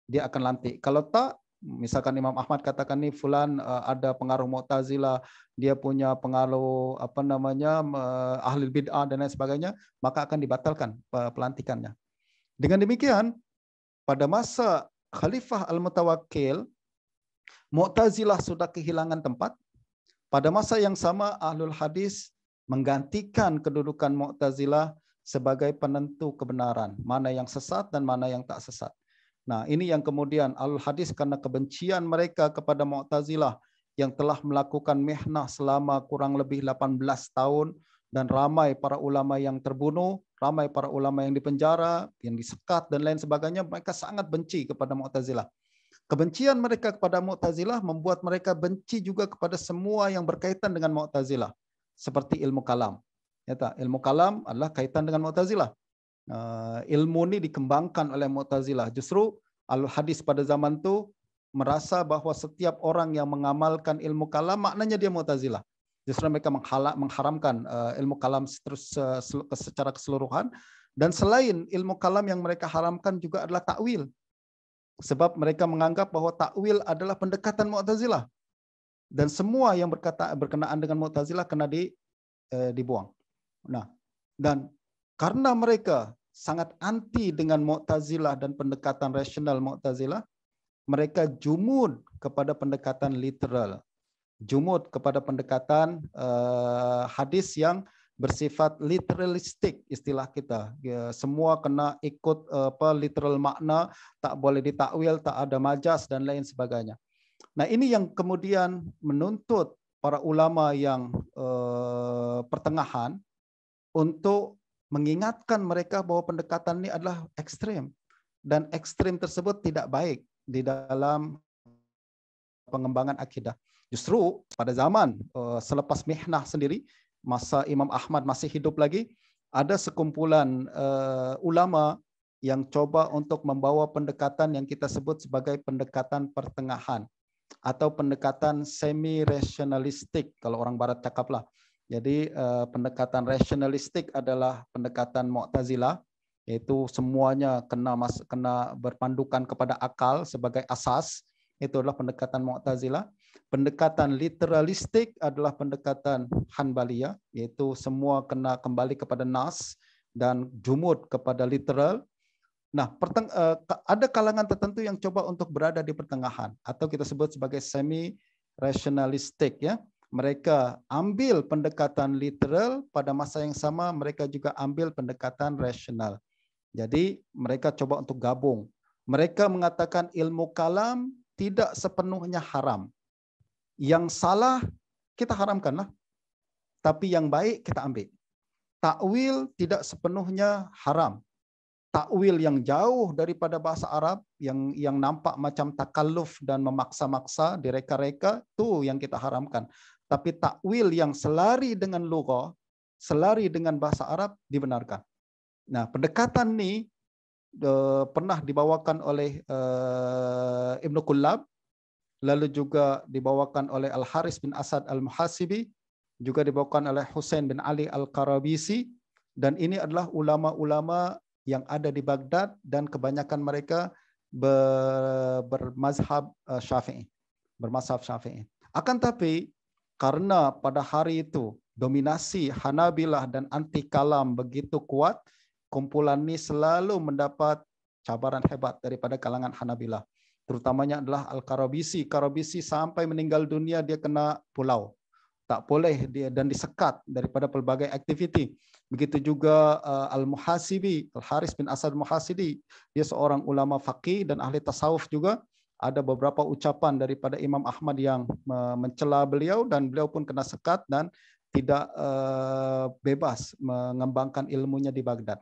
dia akan lantik. Kalau tak misalkan Imam Ahmad katakan nih fulan uh, ada pengaruh Mu'tazilah, dia punya pengaruh apa namanya uh, ahli bid'ah dan lain sebagainya, maka akan dibatalkan pelantikannya. Dengan demikian, pada masa Khalifah Al-Mutawakkil, Mu'tazilah sudah kehilangan tempat. Pada masa yang sama, Ahlul Hadis menggantikan kedudukan Mu'tazilah sebagai penentu kebenaran, mana yang sesat dan mana yang tak sesat. Nah, ini yang kemudian al-hadis karena kebencian mereka kepada Mu'tazilah yang telah melakukan mihnah selama kurang lebih 18 tahun dan ramai para ulama yang terbunuh, ramai para ulama yang dipenjara, yang disekat dan lain sebagainya, mereka sangat benci kepada Mu'tazilah. Kebencian mereka kepada Mu'tazilah membuat mereka benci juga kepada semua yang berkaitan dengan Mu'tazilah, seperti ilmu kalam. Ya tak? Ilmu kalam adalah kaitan dengan Mu'tazilah. Uh, ilmu ini dikembangkan oleh Mu'tazilah. Justru al-hadis pada zaman itu merasa bahwa setiap orang yang mengamalkan ilmu kalam maknanya dia Mu'tazilah. Justru mereka mengharamkan uh, ilmu kalam terus uh, secara keseluruhan dan selain ilmu kalam yang mereka haramkan juga adalah takwil. Sebab mereka menganggap bahwa takwil adalah pendekatan Mu'tazilah. Dan semua yang berkata berkenaan dengan Mu'tazilah kena di, eh, dibuang. Nah, dan karena mereka sangat anti dengan Mu'tazilah dan pendekatan rasional Mu'tazilah, mereka jumud kepada pendekatan literal. Jumud kepada pendekatan uh, hadis yang bersifat literalistik istilah kita. Ya, semua kena ikut uh, apa literal makna, tak boleh ditakwil, tak ada majas dan lain sebagainya. Nah, ini yang kemudian menuntut para ulama yang uh, pertengahan untuk mengingatkan mereka bahwa pendekatan ini adalah ekstrim dan ekstrim tersebut tidak baik di dalam pengembangan akidah. Justru pada zaman uh, selepas mihnah sendiri, masa Imam Ahmad masih hidup lagi, ada sekumpulan uh, ulama yang coba untuk membawa pendekatan yang kita sebut sebagai pendekatan pertengahan atau pendekatan semi rasionalistik kalau orang barat cakaplah jadi uh, pendekatan rasionalistik adalah pendekatan Mu'tazilah yaitu semuanya kena mas, kena berpandukan kepada akal sebagai asas itu adalah pendekatan Mu'tazilah. Pendekatan literalistik adalah pendekatan Hanbaliyah yaitu semua kena kembali kepada nas dan jumud kepada literal. Nah, uh, ada kalangan tertentu yang coba untuk berada di pertengahan atau kita sebut sebagai semi rasionalistik ya mereka ambil pendekatan literal pada masa yang sama mereka juga ambil pendekatan rasional. Jadi mereka coba untuk gabung. Mereka mengatakan ilmu kalam tidak sepenuhnya haram. Yang salah kita haramkanlah. Tapi yang baik kita ambil. Takwil tidak sepenuhnya haram. Takwil yang jauh daripada bahasa Arab yang yang nampak macam takalluf dan memaksa-maksa direka-reka itu yang kita haramkan. Tapi takwil yang selari dengan lughah, selari dengan bahasa Arab dibenarkan. Nah, pendekatan ini uh, pernah dibawakan oleh uh, Ibnu Kullab lalu juga dibawakan oleh Al Haris bin Asad Al Muhasibi, juga dibawakan oleh Hussein bin Ali Al Karabisi, dan ini adalah ulama-ulama yang ada di Baghdad dan kebanyakan mereka bermazhab eh, Syafi'i, bermazhab Syafi'i. Akan tapi karena pada hari itu dominasi Hanabilah dan anti kalam begitu kuat, kumpulan ini selalu mendapat cabaran hebat daripada kalangan Hanabilah. Terutamanya adalah Al-Karabisi. Karabisi sampai meninggal dunia dia kena pulau. Tak boleh dia dan disekat daripada pelbagai aktiviti. Begitu juga uh, Al-Muhasibi, Al-Haris bin Asad Muhasibi. Dia seorang ulama faqih dan ahli tasawuf juga. Ada beberapa ucapan daripada Imam Ahmad yang mencela beliau dan beliau pun kena sekat dan tidak uh, bebas mengembangkan ilmunya di Baghdad.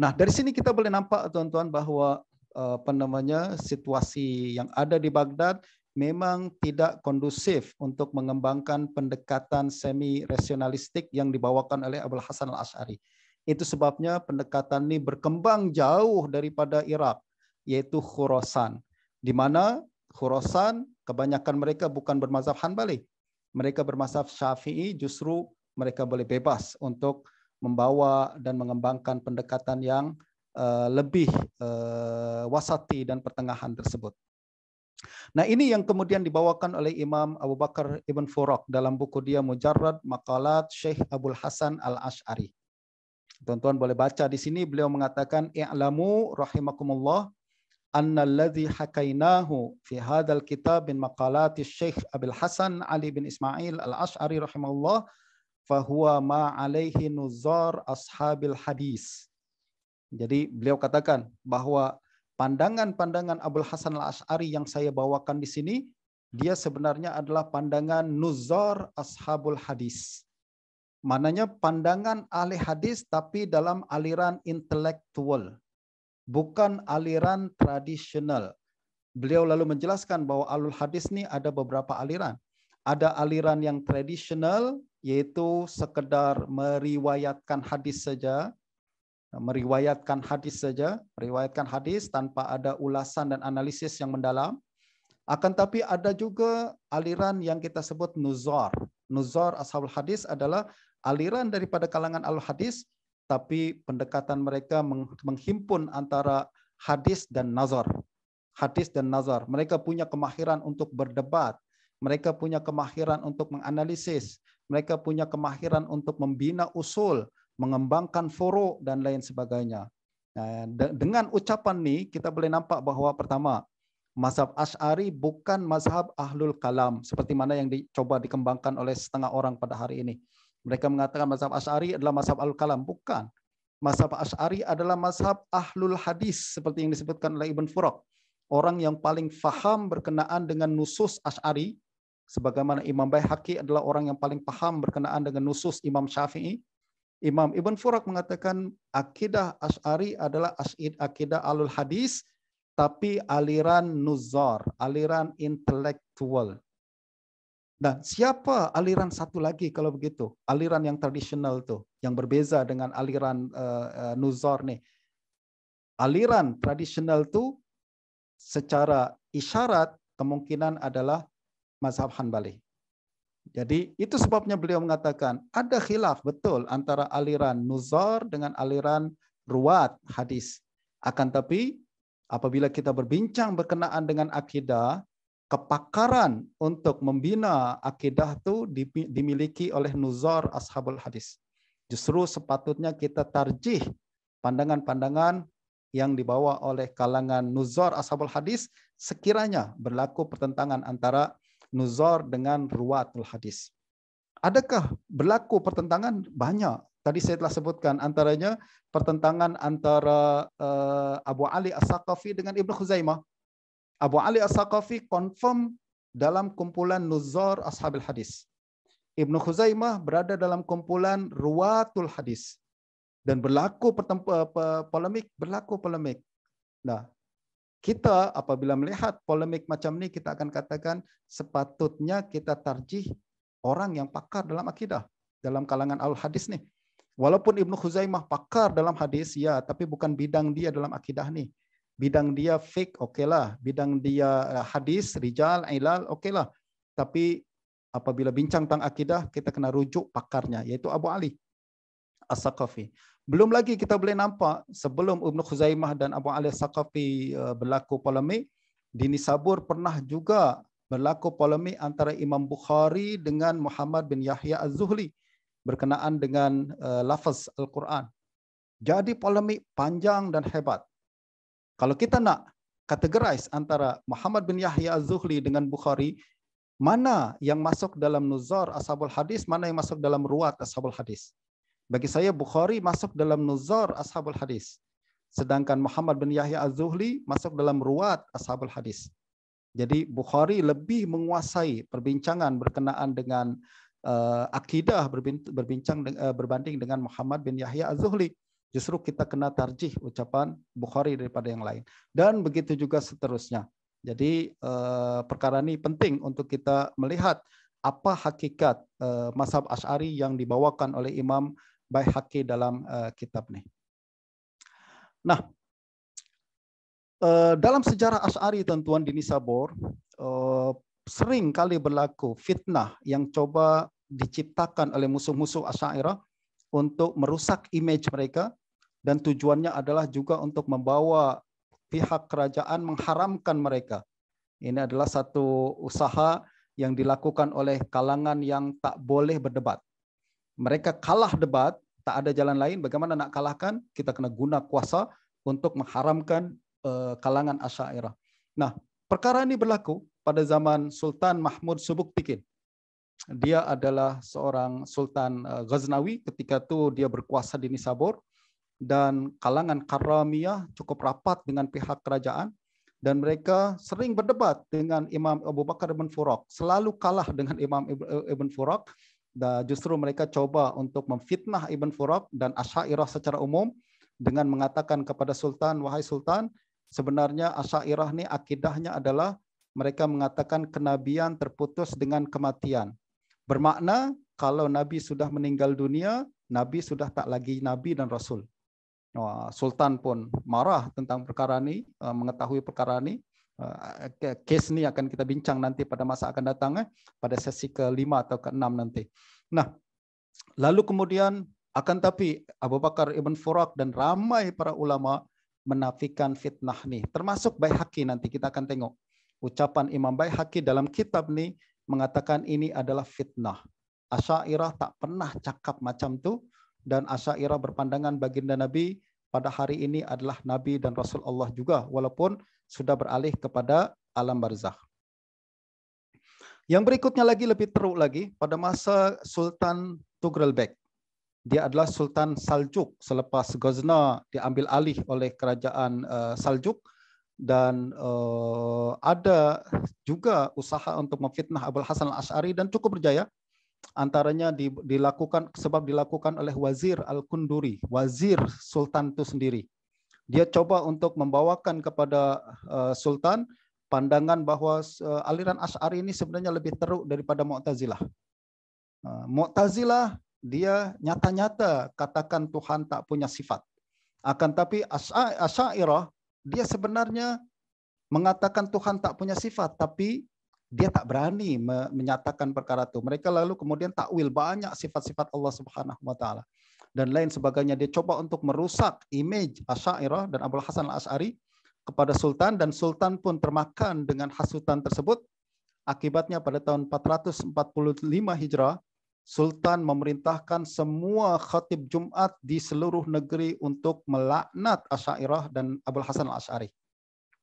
Nah, dari sini kita boleh nampak tuan-tuan bahwa uh, apa namanya situasi yang ada di Baghdad memang tidak kondusif untuk mengembangkan pendekatan semi rasionalistik yang dibawakan oleh Abdul Hasan Al-Asy'ari. Itu sebabnya pendekatan ini berkembang jauh daripada Irak, yaitu Khurasan. Di mana Khurasan kebanyakan mereka bukan bermazhab Hanbali. Mereka bermazhab Syafi'i justru mereka boleh bebas untuk membawa dan mengembangkan pendekatan yang uh, lebih uh, wasati dan pertengahan tersebut. Nah ini yang kemudian dibawakan oleh Imam Abu Bakar Ibn Furaq dalam buku dia Mujarrad Maqalat Syekh Abdul Hasan Al-Ash'ari. Tuan-tuan boleh baca di sini beliau mengatakan i'lamu rahimakumullah anna alladhi hakainahu fi hadzal kitab min maqalat Syekh Abdul Hasan Ali bin Ismail Al-Ash'ari rahimahullah fahuwa ma alaihi nuzar ashabil hadis. Jadi beliau katakan bahwa pandangan-pandangan Abdul Hasan al-Ash'ari yang saya bawakan di sini, dia sebenarnya adalah pandangan nuzar ashabul hadis. Mananya pandangan ahli hadis tapi dalam aliran intelektual. Bukan aliran tradisional. Beliau lalu menjelaskan bahwa alul hadis ini ada beberapa aliran. Ada aliran yang tradisional, yaitu sekedar meriwayatkan hadis saja, meriwayatkan hadis saja, meriwayatkan hadis tanpa ada ulasan dan analisis yang mendalam. Akan tapi ada juga aliran yang kita sebut nuzar. Nuzar ashabul hadis adalah aliran daripada kalangan al hadis tapi pendekatan mereka menghimpun antara hadis dan nazar. Hadis dan nazar. Mereka punya kemahiran untuk berdebat. Mereka punya kemahiran untuk menganalisis. Mereka punya kemahiran untuk membina usul mengembangkan furuk dan lain sebagainya. Nah, dengan ucapan ini kita boleh nampak bahawa pertama mazhab Ash'ari bukan mazhab ahlul kalam seperti mana yang dicoba dikembangkan oleh setengah orang pada hari ini. Mereka mengatakan mazhab Ash'ari adalah mazhab ahlul kalam. Bukan. Mazhab Ash'ari adalah mazhab ahlul hadis seperti yang disebutkan oleh Ibn Furaq. Orang yang paling faham berkenaan dengan nusus Ash'ari sebagaimana Imam Baihaqi adalah orang yang paling paham berkenaan dengan nusus Imam Syafi'i Imam Ibn Furak mengatakan akidah Ash'ari adalah akidah alul hadis, tapi aliran nuzar, aliran intelektual. Dan siapa aliran satu lagi kalau begitu? Aliran yang tradisional tuh, yang berbeza dengan aliran uh, uh, nuzar nih. Aliran tradisional tuh secara isyarat kemungkinan adalah mazhab Hanbali. Jadi itu sebabnya beliau mengatakan ada khilaf betul antara aliran nuzar dengan aliran ruwat hadis. Akan tapi apabila kita berbincang berkenaan dengan akidah, kepakaran untuk membina akidah itu dimiliki oleh nuzar ashabul hadis. Justru sepatutnya kita tarjih pandangan-pandangan yang dibawa oleh kalangan nuzar ashabul hadis sekiranya berlaku pertentangan antara nuzar dengan ruwatul hadis. Adakah berlaku pertentangan? Banyak. Tadi saya telah sebutkan antaranya pertentangan antara uh, Abu Ali As-Saqafi dengan Ibnu Khuzaimah. Abu Ali As-Saqafi confirm dalam kumpulan Nuzar Ashabil Hadis. Ibnu Khuzaimah berada dalam kumpulan Ruwatul Hadis. Dan berlaku polemik, berlaku polemik. Nah, kita apabila melihat polemik macam ini kita akan katakan sepatutnya kita tarjih orang yang pakar dalam akidah dalam kalangan al hadis nih. Walaupun Ibnu Khuzaimah pakar dalam hadis ya, tapi bukan bidang dia dalam akidah nih. Bidang dia fake okeylah bidang dia uh, hadis rijal ilal okeylah tapi apabila bincang tentang akidah kita kena rujuk pakarnya yaitu Abu Ali As-Saqafi belum lagi kita boleh nampak sebelum Ibnu Khuzaimah dan Abu Ali As-Saqafi uh, berlaku polemik di Nisabur pernah juga berlaku polemik antara Imam Bukhari dengan Muhammad bin Yahya Az-Zuhli berkenaan dengan uh, lafaz Al-Quran. Jadi polemik panjang dan hebat. Kalau kita nak categorize antara Muhammad bin Yahya Az-Zuhli dengan Bukhari, mana yang masuk dalam nuzar ashabul hadis, mana yang masuk dalam ruwat ashabul hadis. Bagi saya Bukhari masuk dalam nuzar ashabul hadis. Sedangkan Muhammad bin Yahya Az-Zuhli masuk dalam ruwat ashabul hadis. Jadi Bukhari lebih menguasai perbincangan berkenaan dengan uh, akidah berbincang uh, berbanding dengan Muhammad bin Yahya Az-Zuhli. Justru kita kena tarjih ucapan Bukhari daripada yang lain. Dan begitu juga seterusnya. Jadi uh, perkara ini penting untuk kita melihat apa hakikat uh, mazhab Ash'ari yang dibawakan oleh Imam Baihaqi dalam uh, kitab ini. Nah, eh, dalam sejarah Ash'ari tuan-tuan di Nisabur, eh, sering kali berlaku fitnah yang coba diciptakan oleh musuh-musuh Ash'ariyah untuk merusak image mereka dan tujuannya adalah juga untuk membawa pihak kerajaan mengharamkan mereka. Ini adalah satu usaha yang dilakukan oleh kalangan yang tak boleh berdebat. Mereka kalah debat, tak ada jalan lain. Bagaimana nak kalahkan? Kita kena guna kuasa untuk mengharamkan uh, kalangan Asy'ariyah. Nah, perkara ini berlaku pada zaman Sultan Mahmud Subuktikin. Dia adalah seorang Sultan uh, Ghaznawi ketika itu dia berkuasa di Nisabur dan kalangan Karamiyah cukup rapat dengan pihak kerajaan dan mereka sering berdebat dengan Imam Abu Bakar bin Furak. Selalu kalah dengan Imam Ibn Furak dan justru mereka coba untuk memfitnah Ibn Furak dan Asyairah secara umum dengan mengatakan kepada Sultan, wahai Sultan, sebenarnya Asyairah ini akidahnya adalah mereka mengatakan kenabian terputus dengan kematian. Bermakna kalau Nabi sudah meninggal dunia, Nabi sudah tak lagi Nabi dan Rasul. Sultan pun marah tentang perkara ini, eh, mengetahui perkara ini. Eh, case ini akan kita bincang nanti pada masa akan datang eh, pada sesi ke-5 atau ke-6 nanti. Nah, lalu kemudian akan tapi Abu Bakar Ibn Furak dan ramai para ulama menafikan fitnah nih. Termasuk Baihaqi nanti kita akan tengok. Ucapan Imam Baihaqi dalam kitab nih mengatakan ini adalah fitnah. Asyairah tak pernah cakap macam tu dan Asyairah berpandangan baginda Nabi pada hari ini adalah Nabi dan Rasul Allah juga walaupun sudah beralih kepada alam barzakh. Yang berikutnya lagi lebih teruk lagi pada masa Sultan Tughrelbek. Dia adalah Sultan Saljuk selepas Ghazna diambil alih oleh kerajaan uh, Saljuk dan uh, ada juga usaha untuk memfitnah Abul Hasan Al-Asy'ari dan cukup berjaya. Antaranya di, dilakukan sebab dilakukan oleh Wazir Al-Kunduri, wazir sultan itu sendiri dia coba untuk membawakan kepada uh, sultan pandangan bahawa uh, aliran Asy'ari ini sebenarnya lebih teruk daripada Mu'tazilah. Uh, Mu'tazilah dia nyata-nyata katakan Tuhan tak punya sifat. Akan tapi Asy'ariyah dia sebenarnya mengatakan Tuhan tak punya sifat tapi dia tak berani menyatakan perkara itu. Mereka lalu kemudian takwil banyak sifat-sifat Allah Subhanahu wa taala dan lain sebagainya. Dia coba untuk merusak image Asy'ariyah dan Abdul Hasan Al-Asy'ari kepada sultan dan sultan pun termakan dengan hasutan tersebut. Akibatnya pada tahun 445 Hijrah, sultan memerintahkan semua khatib Jumat di seluruh negeri untuk melaknat Asy'ariyah dan Abdul Hasan Al-Asy'ari.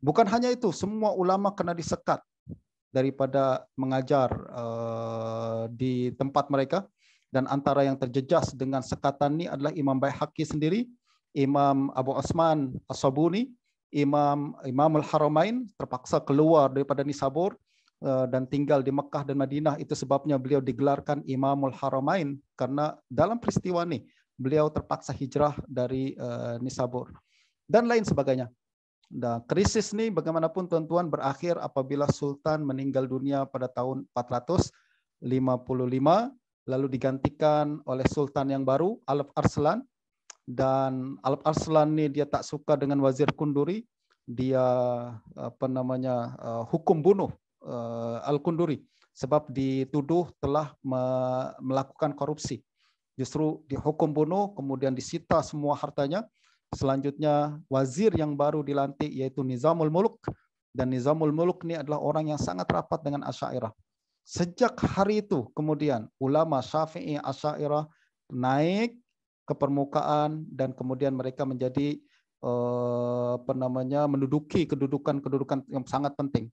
Bukan hanya itu, semua ulama kena disekat daripada mengajar uh, di tempat mereka. Dan antara yang terjejas dengan sekatan ini adalah Imam Baihaqi sendiri, Imam Abu Osman As-Sabuni, Imam Imam Al-Haramain terpaksa keluar daripada Nisabur uh, dan tinggal di Mekah dan Madinah. Itu sebabnya beliau digelarkan Imamul Haramain. Karena dalam peristiwa ini beliau terpaksa hijrah dari uh, Nisabur. Dan lain sebagainya. Dan krisis ini bagaimanapun tuan-tuan berakhir apabila Sultan meninggal dunia pada tahun 455 lalu digantikan oleh sultan yang baru Alp Arslan dan Alp Arslan ini dia tak suka dengan Wazir Kunduri dia apa namanya uh, hukum bunuh uh, Al-Kunduri sebab dituduh telah me melakukan korupsi. Justru dihukum bunuh, kemudian disita semua hartanya. Selanjutnya wazir yang baru dilantik yaitu Nizamul Muluk dan Nizamul Muluk ini adalah orang yang sangat rapat dengan Asy'ariyah. Sejak hari itu kemudian ulama Syafi'i Asy'ariyah naik ke permukaan dan kemudian mereka menjadi eh, apa namanya menduduki kedudukan-kedudukan yang sangat penting.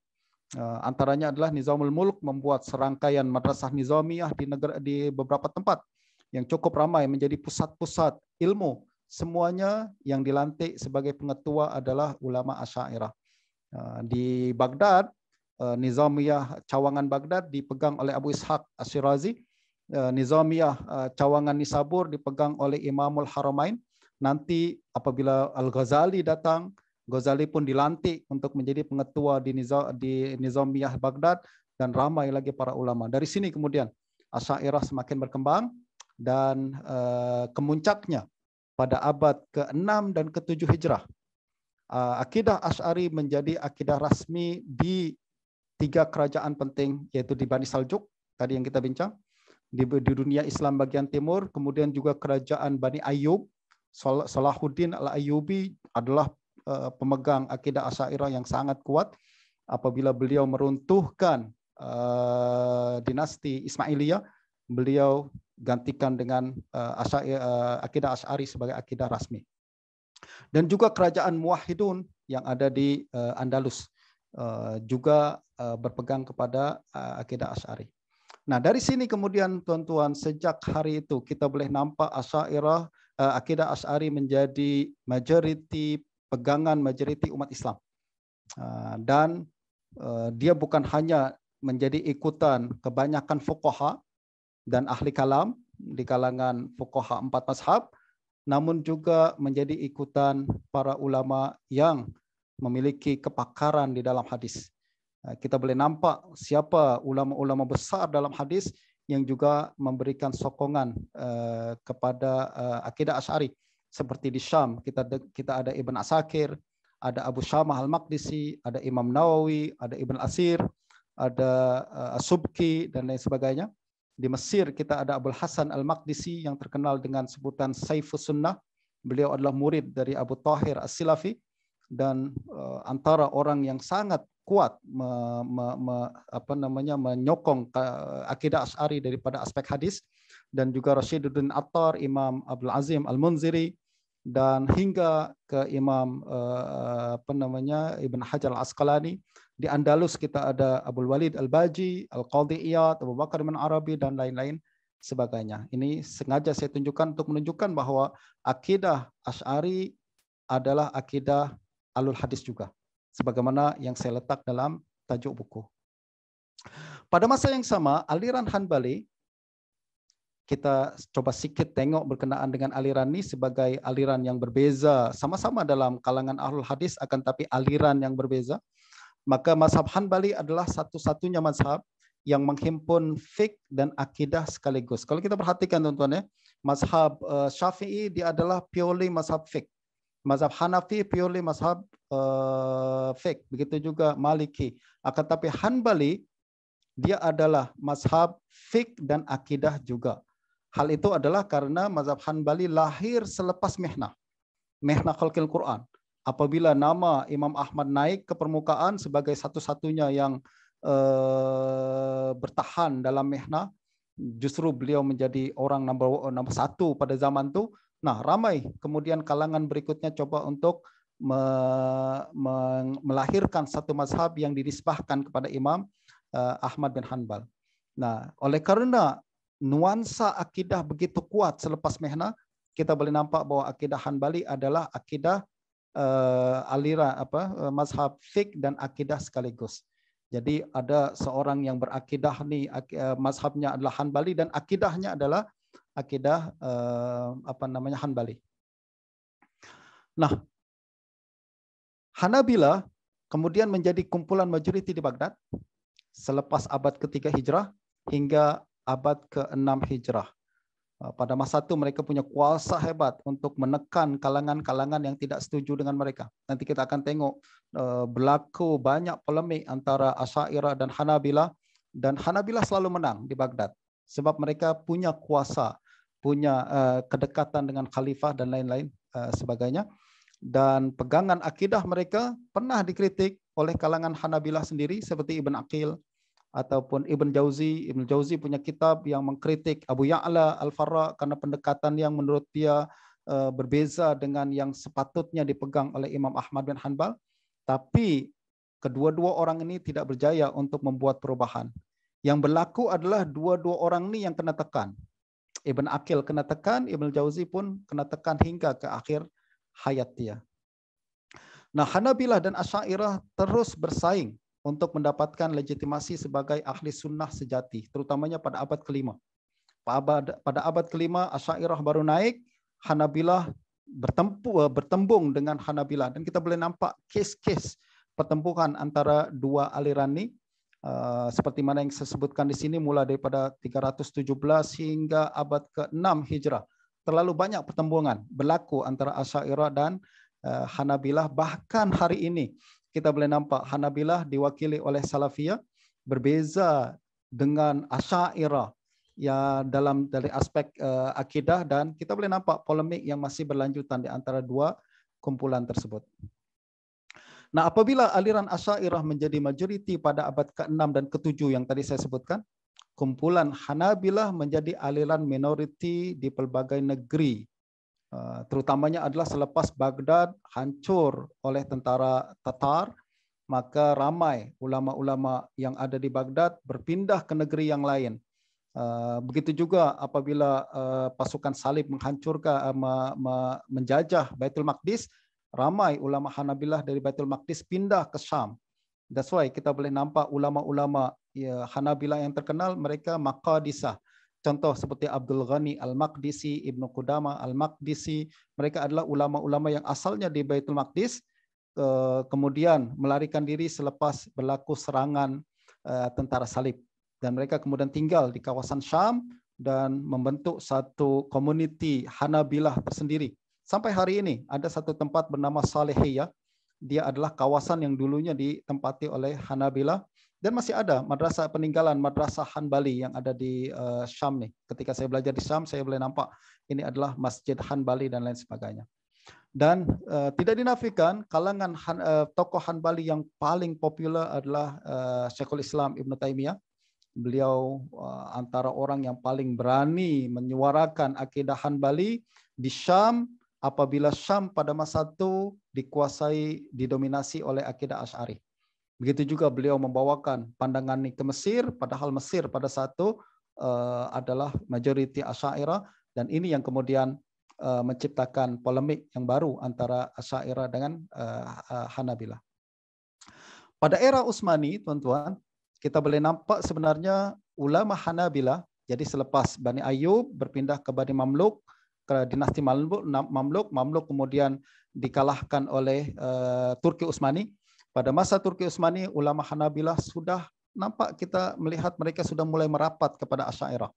Eh, antaranya adalah Nizamul Mulk membuat serangkaian madrasah nizamiyah di negara di beberapa tempat yang cukup ramai menjadi pusat-pusat ilmu. Semuanya yang dilantik sebagai pengetua adalah ulama Asy'ariyah. Eh, di Baghdad, Nizamiyah Cawangan Baghdad dipegang oleh Abu Ishaq Asyirazi Eh, Nizamiyah Cawangan Nisabur dipegang oleh Imamul Haramain. Nanti apabila Al-Ghazali datang, Ghazali pun dilantik untuk menjadi pengetua di, Nizamiyah Baghdad dan ramai lagi para ulama. Dari sini kemudian Asyairah semakin berkembang dan kemuncaknya pada abad ke-6 dan ke-7 Hijrah. Uh, akidah Asy'ari menjadi akidah rasmi di tiga kerajaan penting yaitu di Bani Saljuk tadi yang kita bincang, di, dunia Islam bagian timur, kemudian juga kerajaan Bani Ayub, Salahuddin al-Ayyubi adalah uh, pemegang akidah Asy'ariyah yang sangat kuat apabila beliau meruntuhkan uh, dinasti Ismailiyah, beliau gantikan dengan uh, Asy'ari, uh, akidah Asy'ari sebagai akidah rasmi. Dan juga kerajaan Muwahhidun yang ada di uh, Andalus uh, juga uh, berpegang kepada uh, akidah Asy'ari. Nah, dari sini kemudian tuan-tuan sejak hari itu kita boleh nampak Asy'ariyah uh, akidah Asy'ari menjadi majoriti pegangan majoriti umat Islam. Uh, dan uh, dia bukan hanya menjadi ikutan kebanyakan fuqaha dan ahli kalam di kalangan fuqaha empat mazhab, namun juga menjadi ikutan para ulama yang memiliki kepakaran di dalam hadis. Eh, kita boleh nampak siapa ulama-ulama besar dalam hadis yang juga memberikan sokongan uh, kepada uh, akidah Asy'ari seperti di Syam kita kita ada Ibn Asakir, ada Abu Syamah Al-Maqdisi, ada Imam Nawawi, ada Ibn Asir, ada uh, Subki dan lain sebagainya. Di Mesir kita ada Abdul Hasan Al-Maqdisi yang terkenal dengan sebutan Saifus Sunnah. Beliau adalah murid dari Abu Tahir As-Silafi dan uh, antara orang yang sangat kuat me, me, me, apa namanya menyokong akidah Asy'ari daripada aspek hadis dan juga Rashiduddin Attar, Imam Abdul Azim Al-Munziri dan hingga ke Imam uh, apa namanya Ibn Hajar Al-Asqalani di Andalus kita ada Abdul Walid Al-Baji, Al-Qadhi Iyad, Abu Bakar bin Arabi dan lain-lain sebagainya. Ini sengaja saya tunjukkan untuk menunjukkan bahwa akidah Asy'ari adalah akidah alul hadis juga sebagaimana yang saya letak dalam tajuk buku. Pada masa yang sama, aliran Hanbali kita coba sedikit tengok berkenaan dengan aliran ini sebagai aliran yang berbeza, sama-sama dalam kalangan ahlul hadis akan tapi aliran yang berbeza. Maka mazhab Hanbali adalah satu-satunya mazhab yang menghimpun fik dan akidah sekaligus. Kalau kita perhatikan tuan-tuan ya, mazhab uh, Syafi'i dia adalah purely mazhab fik. Mazhab Hanafi purely mazhab uh, fik. Begitu juga Maliki. Akan tapi Hanbali dia adalah mazhab fik dan akidah juga. Hal itu adalah karena mazhab Hanbali lahir selepas Mihnah. Mihnah Khalqil Quran. Apabila nama Imam Ahmad naik ke permukaan sebagai satu-satunya yang uh, bertahan dalam Mihnah, justru beliau menjadi orang nomor, satu pada zaman itu Nah, ramai kemudian kalangan berikutnya coba untuk me, me, melahirkan satu mazhab yang dinisbahkan kepada Imam uh, Ahmad bin Hanbal. Nah, oleh karena nuansa akidah begitu kuat selepas Mehna, kita boleh nampak bahwa akidah Hanbali adalah akidah uh, aliran apa uh, mazhab fik dan akidah sekaligus. Jadi ada seorang yang berakidah nih mazhabnya adalah Hanbali dan akidahnya adalah akidah uh, apa namanya Hanbali. Nah, Hanabila kemudian menjadi kumpulan majoriti di Baghdad selepas abad ketiga Hijrah hingga abad ke-6 Hijrah. Uh, pada masa itu mereka punya kuasa hebat untuk menekan kalangan-kalangan yang tidak setuju dengan mereka. Nanti kita akan tengok uh, berlaku banyak polemik antara Asy'ariyah dan Hanabilah dan Hanabilah selalu menang di Baghdad sebab mereka punya kuasa, punya uh, kedekatan dengan khalifah dan lain-lain sebagainya. Dan pegangan akidah mereka pernah dikritik oleh kalangan Hanabilah sendiri seperti Ibn Aqil, ataupun Ibn Jauzi. Ibn Jauzi punya kitab yang mengkritik Abu Ya'la Al-Farra karena pendekatan yang menurut dia uh, berbeza dengan yang sepatutnya dipegang oleh Imam Ahmad bin Hanbal. Tapi kedua-dua orang ini tidak berjaya untuk membuat perubahan. Yang berlaku adalah dua-dua orang ini yang kena tekan. Ibn Akil kena tekan, Ibn Jauzi pun kena tekan hingga ke akhir hayat dia. Nah, Hanabilah dan Asy'ariyah terus bersaing untuk mendapatkan legitimasi sebagai ahli sunnah sejati, terutamanya pada abad kelima. Pada abad kelima, Asyairah baru naik, Hanabilah bertempu, bertembung dengan Hanabilah. Dan kita boleh nampak kes-kes pertempuran antara dua aliran ini, uh, seperti mana yang saya sebutkan di sini, mulai daripada 317 hingga abad ke-6 Hijrah. Terlalu banyak pertembungan berlaku antara Asyairah dan uh, Hanabilah. Bahkan hari ini, kita boleh nampak Hanabilah diwakili oleh Salafiyah berbeza dengan Asy'ariyah ya dalam dari aspek uh, akidah dan kita boleh nampak polemik yang masih berlanjutan di antara dua kumpulan tersebut. Nah, apabila aliran Asy'ariyah menjadi majoriti pada abad ke-6 dan ke-7 yang tadi saya sebutkan, kumpulan Hanabilah menjadi aliran minoriti di pelbagai negeri terutamanya adalah selepas Baghdad hancur oleh tentara Tatar, maka ramai ulama-ulama yang ada di Baghdad berpindah ke negeri yang lain. Uh, begitu juga apabila uh, pasukan Salib menghancurkan, menjajah Baitul Maqdis, ramai ulama Hanabilah dari Baitul Maqdis pindah ke Syam. That's why kita boleh nampak ulama-ulama ya, Hanabilah yang terkenal mereka Maqadisah Contoh seperti Abdul Ghani Al-Maqdisi, Ibnu Qudama Al-Maqdisi, mereka adalah ulama-ulama yang asalnya di Baitul Maqdis, kemudian melarikan diri selepas berlaku serangan eh, tentara salib. Dan mereka kemudian tinggal di kawasan Syam dan membentuk satu komuniti Hanabilah tersendiri. Sampai hari ini ada satu tempat bernama Salihiyah. Dia adalah kawasan yang dulunya ditempati oleh Hanabilah dan masih ada madrasah peninggalan madrasah Hanbali yang ada di uh, Syam nih. Ketika saya belajar di Syam, saya boleh nampak ini adalah Masjid Hanbali dan lain sebagainya. Dan uh, tidak dinafikan kalangan Han, uh, tokoh Hanbali yang paling populer adalah uh, Syekhul Islam Ibn Taimiyah. Beliau uh, antara orang yang paling berani menyuarakan akidah Hanbali di Syam apabila Syam pada masa itu dikuasai didominasi oleh akidah Asy'ari. Begitu juga beliau membawakan pandangan ke Mesir, padahal Mesir pada saat itu uh, adalah majoriti Asy'ariyah dan ini yang kemudian uh, menciptakan polemik yang baru antara Asy'ariyah dengan uh, Hanabilah. Pada era Utsmani, tuan-tuan, kita boleh nampak sebenarnya ulama Hanabilah, jadi selepas Bani Ayub berpindah ke Bani Mamluk, ke dinasti Mamluk, Mamluk, kemudian dikalahkan oleh Turki Utsmani, pada masa Turki Utsmani, ulama Hanabilah sudah nampak kita melihat mereka sudah mulai merapat kepada Asy'ariyah.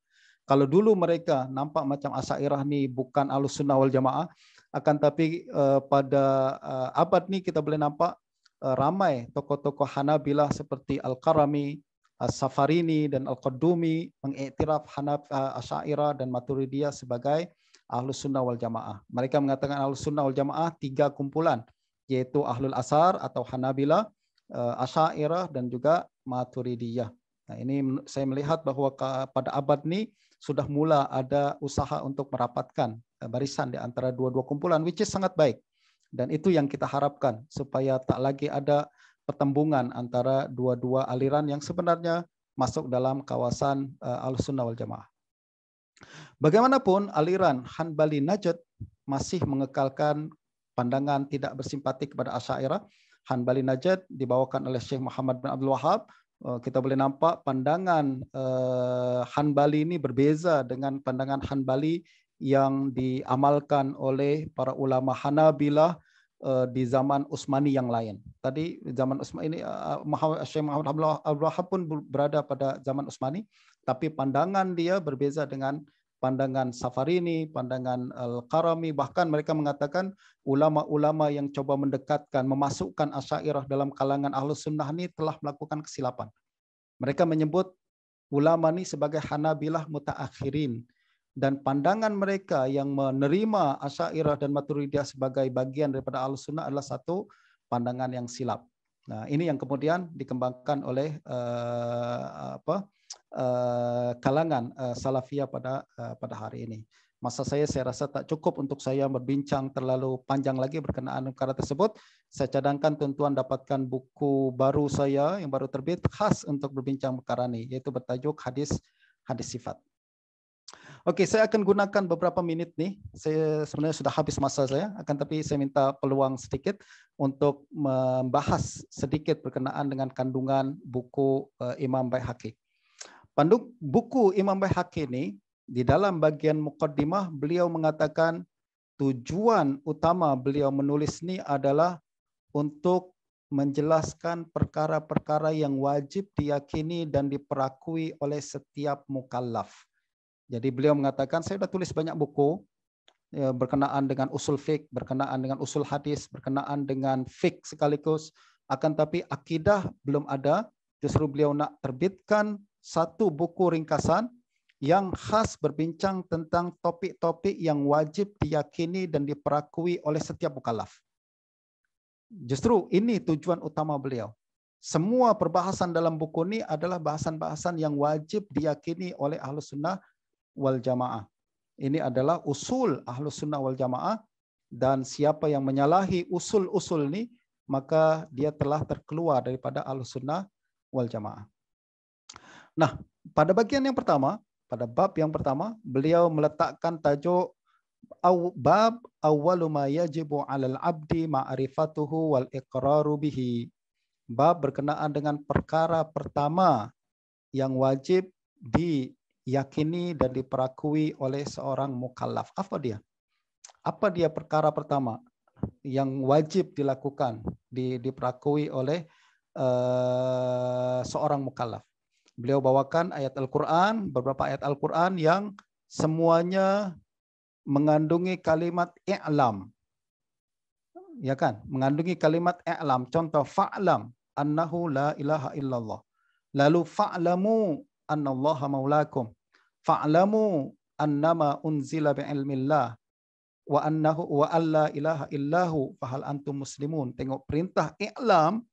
Kalau dulu mereka nampak macam Asy'ariyah ni bukan Ahlussunnah wal Jamaah, akan tapi uh, pada uh, abad ni kita boleh nampak uh, ramai tokoh-tokoh Hanabilah seperti Al-Qarami, As-Safarini dan Al-Qaddumi mengiktiraf Hanaf uh, Asy'ariyah dan Maturidiyah sebagai Ahlus wal Jamaah. Mereka mengatakan Ahlus wal Jamaah tiga kumpulan yaitu Ahlul Asar atau Hanabila, eh, Asy'ariyah dan juga Maturidiyah. Nah, ini saya melihat bahwa pada abad ini sudah mula ada usaha untuk merapatkan eh, barisan di antara dua-dua kumpulan which is sangat baik. Dan itu yang kita harapkan supaya tak lagi ada pertembungan antara dua-dua aliran yang sebenarnya masuk dalam kawasan uh, Al-Sunnah wal Jamaah. Bagaimanapun aliran Hanbali Najd masih mengekalkan pandangan tidak bersimpati kepada Asy'ariyah. Hanbali Najd dibawakan oleh Syekh Muhammad bin Abdul Wahab. Eh, kita boleh nampak pandangan uh, Hanbali ini berbeza dengan pandangan Hanbali yang diamalkan oleh para ulama Hanabilah uh, di zaman Utsmani yang lain. Tadi zaman Utsmani ini Syekh Muhammad Abdul Wahab pun berada pada zaman Utsmani, tapi pandangan dia berbeza dengan pandangan Safarini, pandangan Al-Qarami, bahkan mereka mengatakan ulama-ulama yang coba mendekatkan, memasukkan asyairah dalam kalangan ahlus sunnah ini telah melakukan kesilapan. Mereka menyebut ulama ini sebagai Hanabilah mutaakhirin dan pandangan mereka yang menerima asyairah dan maturidiyah sebagai bagian daripada ahlus sunnah adalah satu pandangan yang silap. Nah, ini yang kemudian dikembangkan oleh uh, apa uh, kalangan uh, salafiyah pada uh, pada hari ini. Masa saya saya rasa tak cukup untuk saya berbincang terlalu panjang lagi berkenaan perkara tersebut. Saya cadangkan tuan-tuan dapatkan buku baru saya yang baru terbit khas untuk berbincang perkara ini yaitu bertajuk hadis hadis sifat. Oke, saya akan gunakan beberapa menit nih. Saya sebenarnya sudah habis masa saya, akan tapi saya minta peluang sedikit untuk membahas sedikit berkenaan dengan kandungan buku uh, Imam Baihaqi. Panduk buku Imam Baihaqi ini di dalam bagian mukaddimah beliau mengatakan tujuan utama beliau menulis ini adalah untuk menjelaskan perkara-perkara yang wajib diyakini dan diperakui oleh setiap mukallaf jadi beliau mengatakan saya sudah tulis banyak buku ya, berkenaan dengan usul fik, berkenaan dengan usul hadis, berkenaan dengan fik sekaligus. Akan tapi akidah belum ada. Justru beliau nak terbitkan satu buku ringkasan yang khas berbincang tentang topik-topik yang wajib diyakini dan diperakui oleh setiap mukallaf. Justru ini tujuan utama beliau. Semua perbahasan dalam buku ini adalah bahasan-bahasan yang wajib diyakini oleh ahlus sunnah wal jamaah. Ini adalah usul ahlus sunnah wal jamaah dan siapa yang menyalahi usul-usul ini maka dia telah terkeluar daripada ahlus sunnah wal jamaah. Nah, pada bagian yang pertama, pada bab yang pertama, beliau meletakkan tajuk bab awwalu ma yajibu 'alal 'abdi ma'rifatuhu wal iqraru bihi. Bab berkenaan dengan perkara pertama yang wajib di yakini dan diperakui oleh seorang mukallaf. Apa dia? Apa dia perkara pertama yang wajib dilakukan, di, diperakui oleh uh, seorang mukallaf? Beliau bawakan ayat Al-Quran, beberapa ayat Al-Quran yang semuanya mengandungi kalimat i'lam. Ya kan? Mengandungi kalimat i'lam. Contoh fa'lam annahu la ilaha illallah. Lalu fa'lamu annallaha maulakum fa'lamu annama unzila bi'ilmillah wa annahu wa alla ilaha illahu fahal antum muslimun tengok perintah i'lam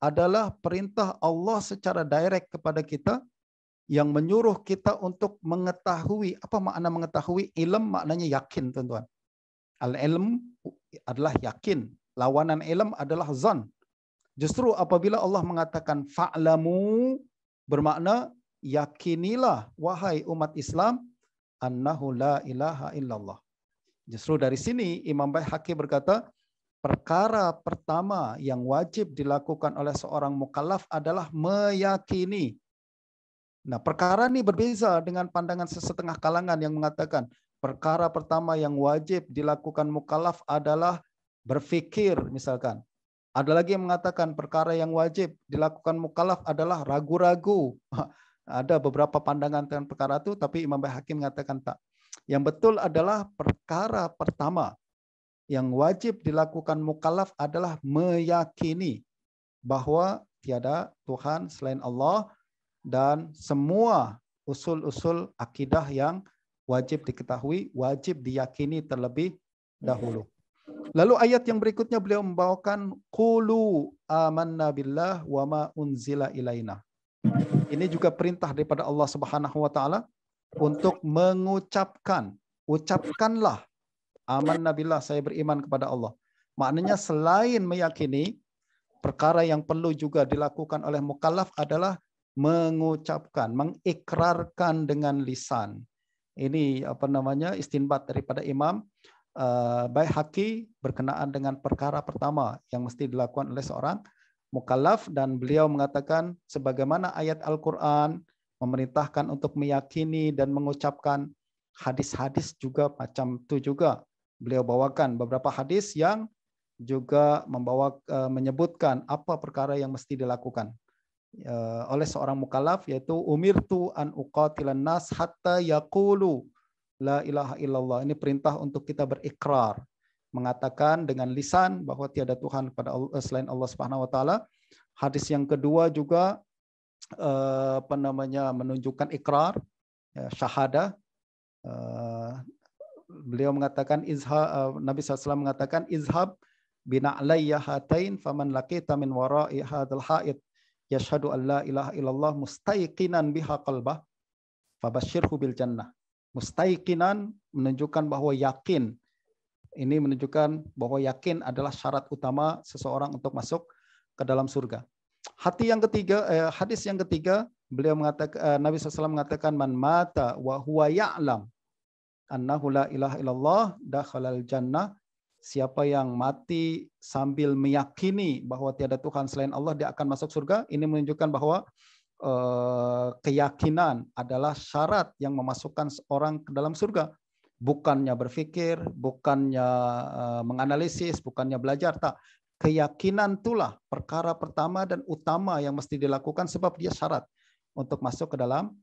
adalah perintah Allah secara direct kepada kita yang menyuruh kita untuk mengetahui. Apa makna mengetahui? Ilm maknanya yakin tuan-tuan. Al ilm adalah yakin. Lawanan ilm adalah zan. Justru apabila Allah mengatakan fa'lamu bermakna yakinilah wahai umat Islam annahu la ilaha illallah. Justru dari sini Imam Baihaqi berkata, perkara pertama yang wajib dilakukan oleh seorang mukallaf adalah meyakini. Nah, perkara ini berbeza dengan pandangan sesetengah kalangan yang mengatakan perkara pertama yang wajib dilakukan mukallaf adalah berfikir misalkan. Ada lagi yang mengatakan perkara yang wajib dilakukan mukallaf adalah ragu-ragu. Ada beberapa pandangan tentang perkara itu, tapi Imam Hakim mengatakan tak. Yang betul adalah perkara pertama yang wajib dilakukan mukallaf adalah meyakini bahwa tiada Tuhan selain Allah dan semua usul-usul akidah yang wajib diketahui, wajib diyakini terlebih dahulu. Lalu ayat yang berikutnya beliau membawakan qulu amanna billah wa ma unzila ilaina. Ini juga perintah daripada Allah Subhanahu wa taala untuk mengucapkan, ucapkanlah aman nabilah saya beriman kepada Allah. Maknanya selain meyakini perkara yang perlu juga dilakukan oleh mukallaf adalah mengucapkan, mengikrarkan dengan lisan. Ini apa namanya istinbat daripada Imam uh, Baihaqi berkenaan dengan perkara pertama yang mesti dilakukan oleh seorang mukallaf dan beliau mengatakan sebagaimana ayat Al-Qur'an memerintahkan untuk meyakini dan mengucapkan hadis-hadis juga macam itu juga beliau bawakan beberapa hadis yang juga membawa uh, menyebutkan apa perkara yang mesti dilakukan uh, oleh seorang mukallaf yaitu umirtu an uqatilan nas hatta yaqulu la ilaha illallah. Ini perintah untuk kita berikrar, mengatakan dengan lisan bahwa tiada Tuhan pada Allah, eh, selain Allah Subhanahu wa taala. Hadis yang kedua juga eh, apa namanya menunjukkan ikrar, ya, syahadah. Beliau mengatakan izha Nabi SAW mengatakan izhab bina'layya hatain faman laqita min wara'i hadzal ha'id yashhadu an la ilaha illallah mustaiqinan biha qalbah fabashirhu bil jannah. Mustaiqinan menunjukkan bahwa yakin. Ini menunjukkan bahwa yakin adalah syarat utama seseorang untuk masuk ke dalam surga. Hati yang ketiga, eh, hadis yang ketiga, beliau mengatakan eh, Nabi SAW mengatakan man mata wa huwa ya'lam annahu la ilaha illallah dakhalal jannah. Siapa yang mati sambil meyakini bahwa tiada Tuhan selain Allah dia akan masuk surga. Ini menunjukkan bahwa eh, keyakinan adalah syarat yang memasukkan seorang ke dalam surga. Bukannya berpikir bukannya eh, menganalisis bukannya belajar. Tak keyakinan itulah perkara pertama dan utama yang mesti dilakukan sebab dia syarat untuk masuk ke dalam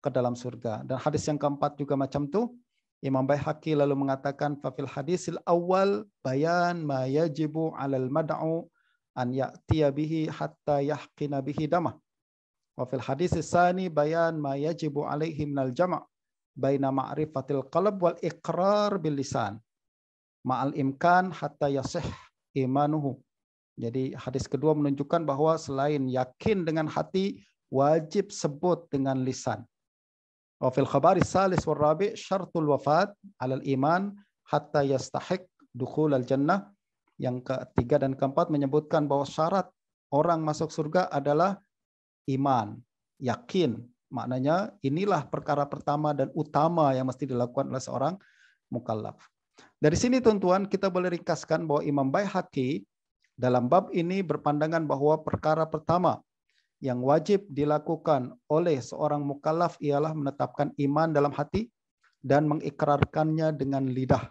ke dalam surga. Dan hadis yang keempat juga macam tuh Imam Baihaqi lalu mengatakan fafil hadisil awal bayan ma yajibu alal mad'u an ya'tiya bihi hatta yahqina bihi damah. Wa fil hadis sani bayan ma yajibu alaihi minal jama' baina ma'rifatil qalb wal iqrar bil lisan ma'al imkan hatta yasih imanuhu. Jadi hadis kedua menunjukkan bahwa selain yakin dengan hati wajib sebut dengan lisan. Khabari salis wal rabi syartul wafat alal iman hatta yastahiq dukhul al jannah. Yang ketiga dan keempat menyebutkan bahwa syarat orang masuk surga adalah iman, yakin. Maknanya inilah perkara pertama dan utama yang mesti dilakukan oleh seorang mukallaf. Dari sini tuan-tuan kita boleh ringkaskan bahwa Imam Baihaqi dalam bab ini berpandangan bahwa perkara pertama yang wajib dilakukan oleh seorang mukallaf ialah menetapkan iman dalam hati dan mengikrarkannya dengan lidah.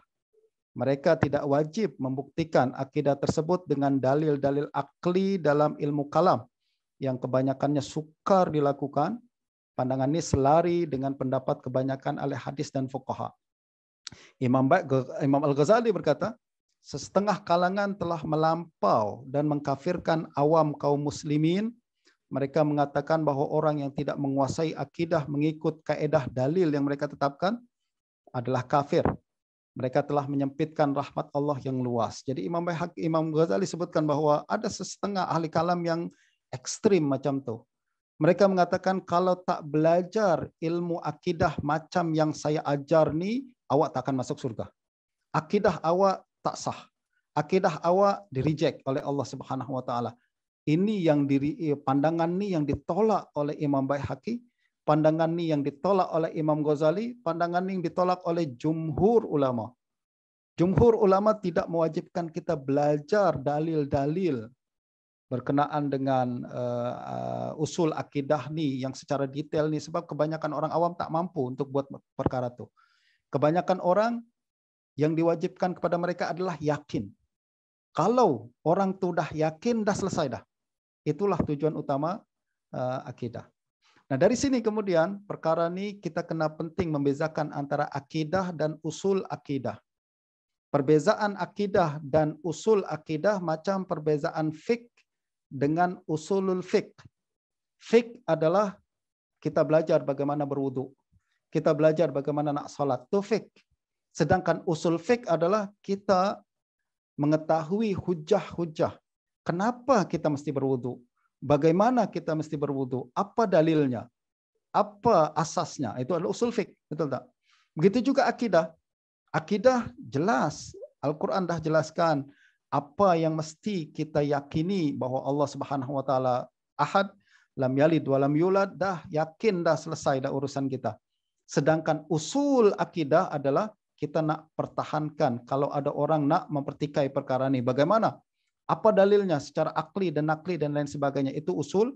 Mereka tidak wajib membuktikan akidah tersebut dengan dalil-dalil akli dalam ilmu kalam yang kebanyakannya sukar dilakukan. Pandangan ini selari dengan pendapat kebanyakan ahli hadis dan fuqaha. Imam, Imam Al-Ghazali berkata, setengah kalangan telah melampau dan mengkafirkan awam kaum muslimin mereka mengatakan bahwa orang yang tidak menguasai akidah mengikut kaedah dalil yang mereka tetapkan adalah kafir. Mereka telah menyempitkan rahmat Allah yang luas. Jadi Imam Bayhaq, Imam Ghazali sebutkan bahwa ada setengah ahli kalam yang ekstrim macam tu. Mereka mengatakan kalau tak belajar ilmu akidah macam yang saya ajar ni, awak tak akan masuk surga. Akidah awak tak sah. Akidah awak di reject oleh Allah Subhanahu wa taala ini yang diri eh, pandangan ini yang ditolak oleh Imam Baihaqi, pandangan ini yang ditolak oleh Imam Ghazali, pandangan ini yang ditolak oleh jumhur ulama. Jumhur ulama tidak mewajibkan kita belajar dalil-dalil berkenaan dengan uh, uh, usul akidah nih yang secara detail nih sebab kebanyakan orang awam tak mampu untuk buat perkara itu. Kebanyakan orang yang diwajibkan kepada mereka adalah yakin. Kalau orang tuh dah yakin, dah selesai dah. Itulah tujuan utama uh, akidah. Nah dari sini kemudian perkara ini kita kena penting membezakan antara akidah dan usul akidah. Perbezaan akidah dan usul akidah macam perbezaan fik dengan usulul fik. Fik adalah kita belajar bagaimana berwudu. Kita belajar bagaimana nak salat. Itu fik. Sedangkan usul fik adalah kita mengetahui hujah-hujah Kenapa kita mesti berwudu? Bagaimana kita mesti berwudu? Apa dalilnya? Apa asasnya? Itu adalah usul fik, betul tak? Begitu juga akidah. Akidah jelas. Al-Quran dah jelaskan apa yang mesti kita yakini bahwa Allah Subhanahu wa taala ahad, lam yalid walam yulad, dah yakin dah selesai dah urusan kita. Sedangkan usul akidah adalah kita nak pertahankan kalau ada orang nak mempertikai perkara ini. Bagaimana? Apa dalilnya secara akli dan nakli dan lain sebagainya. Itu usul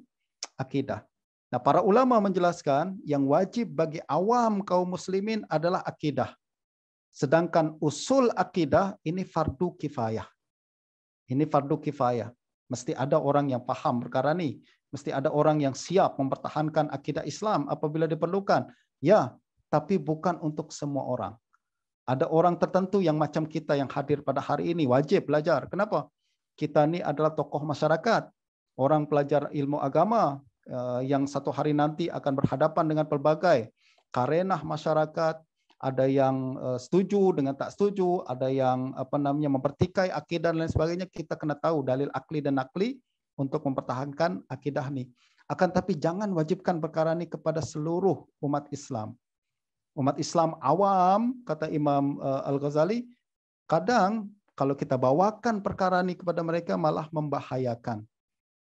akidah. Nah, para ulama menjelaskan yang wajib bagi awam kaum muslimin adalah akidah. Sedangkan usul akidah ini fardu kifayah. Ini fardu kifayah. Mesti ada orang yang paham perkara ini. Mesti ada orang yang siap mempertahankan akidah Islam apabila diperlukan. Ya, tapi bukan untuk semua orang. Ada orang tertentu yang macam kita yang hadir pada hari ini wajib belajar. Kenapa? Kita ini adalah tokoh masyarakat, orang pelajar ilmu agama eh, yang satu hari nanti akan berhadapan dengan pelbagai karenah masyarakat, ada yang eh, setuju dengan tak setuju, ada yang apa namanya mempertikai akidah dan lain sebagainya. Kita kena tahu dalil akli dan nakli untuk mempertahankan akidah ini. Akan tapi jangan wajibkan perkara ini kepada seluruh umat Islam umat Islam awam, kata Imam uh, Al-Ghazali, kadang kalau kita bawakan perkara ini kepada mereka malah membahayakan.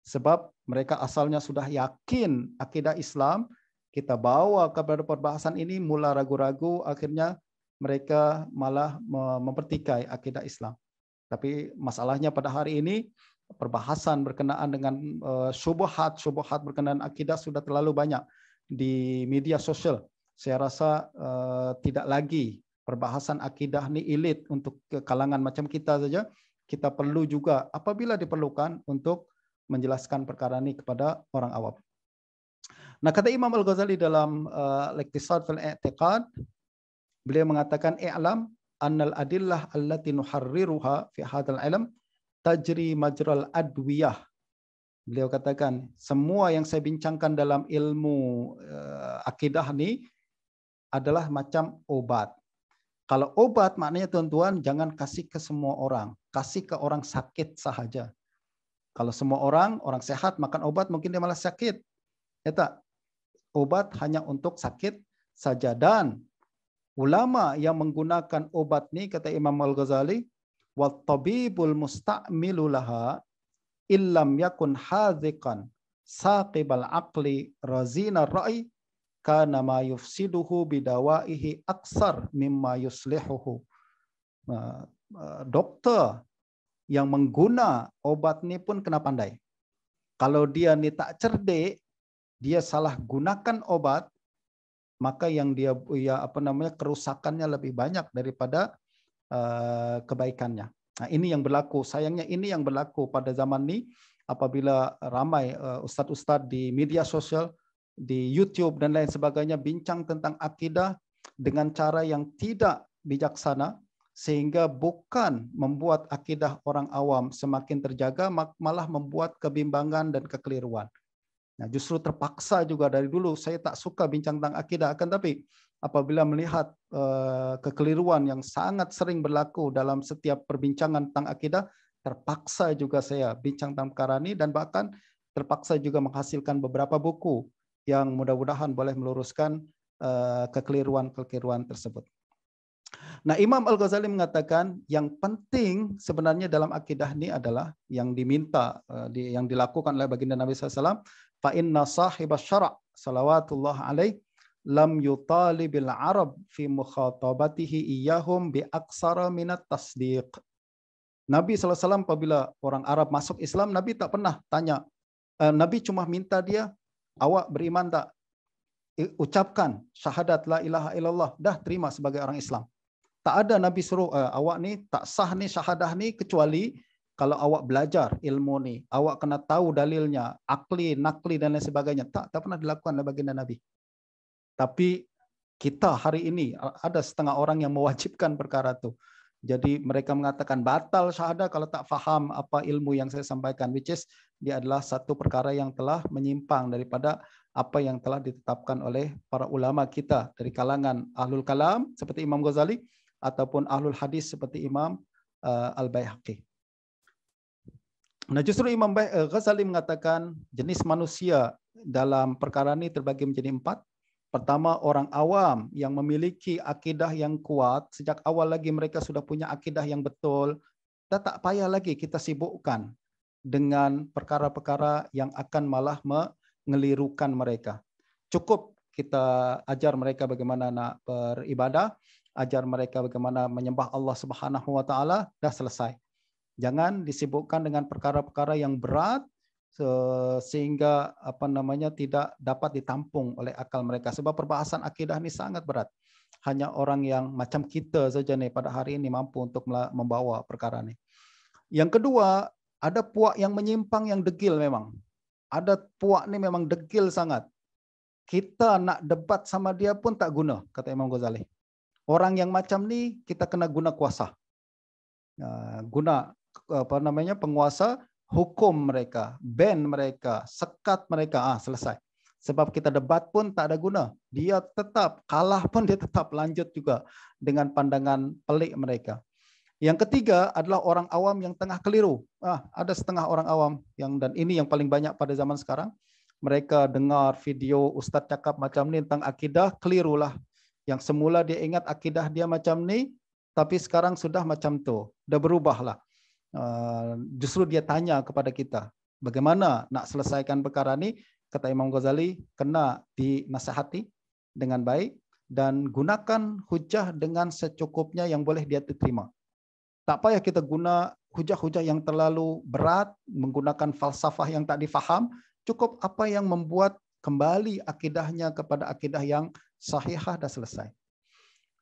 Sebab mereka asalnya sudah yakin akidah Islam, kita bawa kepada perbahasan ini mula ragu-ragu, akhirnya mereka malah mempertikai akidah Islam. Tapi masalahnya pada hari ini perbahasan berkenaan dengan uh, syubhat syubhat berkenaan akidah sudah terlalu banyak di media sosial saya rasa uh, tidak lagi perbahasan akidah ni elit untuk kalangan macam kita saja. Kita perlu juga apabila diperlukan untuk menjelaskan perkara ini kepada orang awam. Nah, kata Imam Al-Ghazali dalam uh, Al-Iqtisad fil I'tiqad, beliau mengatakan i'lam annal adillah allati nuharriruha fi hadzal ilm tajri majral adwiyah. Beliau katakan semua yang saya bincangkan dalam ilmu uh, akidah ni adalah macam obat. Kalau obat maknanya tuan-tuan jangan kasih ke semua orang, kasih ke orang sakit sahaja. Kalau semua orang, orang sehat makan obat mungkin dia malah sakit. Ya tak? Obat hanya untuk sakit saja dan ulama yang menggunakan obat ni kata Imam Al-Ghazali wa tabibul musta'milu laha illam yakun haziqan saqibal aqli razina ra'i kana ma yufsiduhu bidawaihi aksar mimma yuslihuhu. Nah, eh, dokter yang mengguna obat ini pun kena pandai. Kalau dia ni tak cerdik, dia salah gunakan obat, maka yang dia ya apa namanya kerusakannya lebih banyak daripada uh, kebaikannya. Nah, ini yang berlaku. Sayangnya ini yang berlaku pada zaman ini apabila ramai uh, ustaz-ustaz di media sosial di YouTube dan lain sebagainya bincang tentang akidah dengan cara yang tidak bijaksana sehingga bukan membuat akidah orang awam semakin terjaga malah membuat kebimbangan dan kekeliruan. Nah, justru terpaksa juga dari dulu saya tak suka bincang tentang akidah akan tapi apabila melihat uh, kekeliruan yang sangat sering berlaku dalam setiap perbincangan tentang akidah terpaksa juga saya bincang tentang perkara ini dan bahkan terpaksa juga menghasilkan beberapa buku yang mudah-mudahan boleh meluruskan uh, kekeliruan-kekeliruan tersebut. Nah, Imam Al-Ghazali mengatakan yang penting sebenarnya dalam akidah ini adalah yang diminta, di, yang dilakukan oleh baginda Nabi SAW, inna sahibas syara' salawatullah alaih lam yutalibil arab fi mukhatabatihi iyahum bi aksara minat tasdiq. Nabi SAW apabila orang Arab masuk Islam, Nabi tak pernah tanya. Uh, Nabi cuma minta dia awak beriman tak? Ucapkan syahadat la ilaha illallah. Dah terima sebagai orang Islam. Tak ada Nabi suruh uh, awak ni tak sah ni syahadah ni kecuali kalau awak belajar ilmu ni. Awak kena tahu dalilnya, akli, nakli dan lain sebagainya. Tak, tak pernah dilakukan oleh baginda Nabi. Tapi kita hari ini ada setengah orang yang mewajibkan perkara itu. Jadi mereka mengatakan batal syahadah kalau tak faham apa ilmu yang saya sampaikan. Which is dia adalah satu perkara yang telah menyimpang daripada apa yang telah ditetapkan oleh para ulama kita dari kalangan ahlul kalam seperti Imam Ghazali ataupun ahlul hadis seperti Imam uh, Al-Baihaqi. Nah justru Imam Ghazali mengatakan jenis manusia dalam perkara ini terbagi menjadi empat. Pertama orang awam yang memiliki akidah yang kuat sejak awal lagi mereka sudah punya akidah yang betul. Kita tak payah lagi kita sibukkan dengan perkara-perkara yang akan malah mengelirukan mereka. Cukup kita ajar mereka bagaimana nak beribadah, ajar mereka bagaimana menyembah Allah Subhanahu wa taala, dah selesai. Jangan disibukkan dengan perkara-perkara yang berat sehingga apa namanya tidak dapat ditampung oleh akal mereka sebab perbahasan akidah ini sangat berat. Hanya orang yang macam kita saja nih pada hari ini mampu untuk membawa perkara ini. Yang kedua, ada puak yang menyimpang yang degil memang. Ada puak ni memang degil sangat. kita nak debat sama dia pun tak guna, kata Imam Ghazali. Orang yang macam ni kita kena guna kuasa. Uh, guna apa namanya penguasa hukum mereka, ban mereka, sekat mereka, ah selesai. Sebab kita debat pun tak ada guna. Dia tetap kalah pun dia tetap lanjut juga dengan pandangan pelik mereka. Yang ketiga adalah orang awam yang tengah keliru. Ah, ada setengah orang awam yang dan ini yang paling banyak pada zaman sekarang. Mereka dengar video ustaz cakap macam ni tentang akidah, kelirulah. Yang semula dia ingat akidah dia macam ni, tapi sekarang sudah macam tu. Dah berubahlah. Uh, justru dia tanya kepada kita, bagaimana nak selesaikan perkara ni? Kata Imam Ghazali, kena dinasihati dengan baik dan gunakan hujah dengan secukupnya yang boleh dia terima. Tak payah kita guna hujah-hujah yang terlalu berat, menggunakan falsafah yang tak difaham. Cukup apa yang membuat kembali akidahnya kepada akidah yang sahihah dah selesai.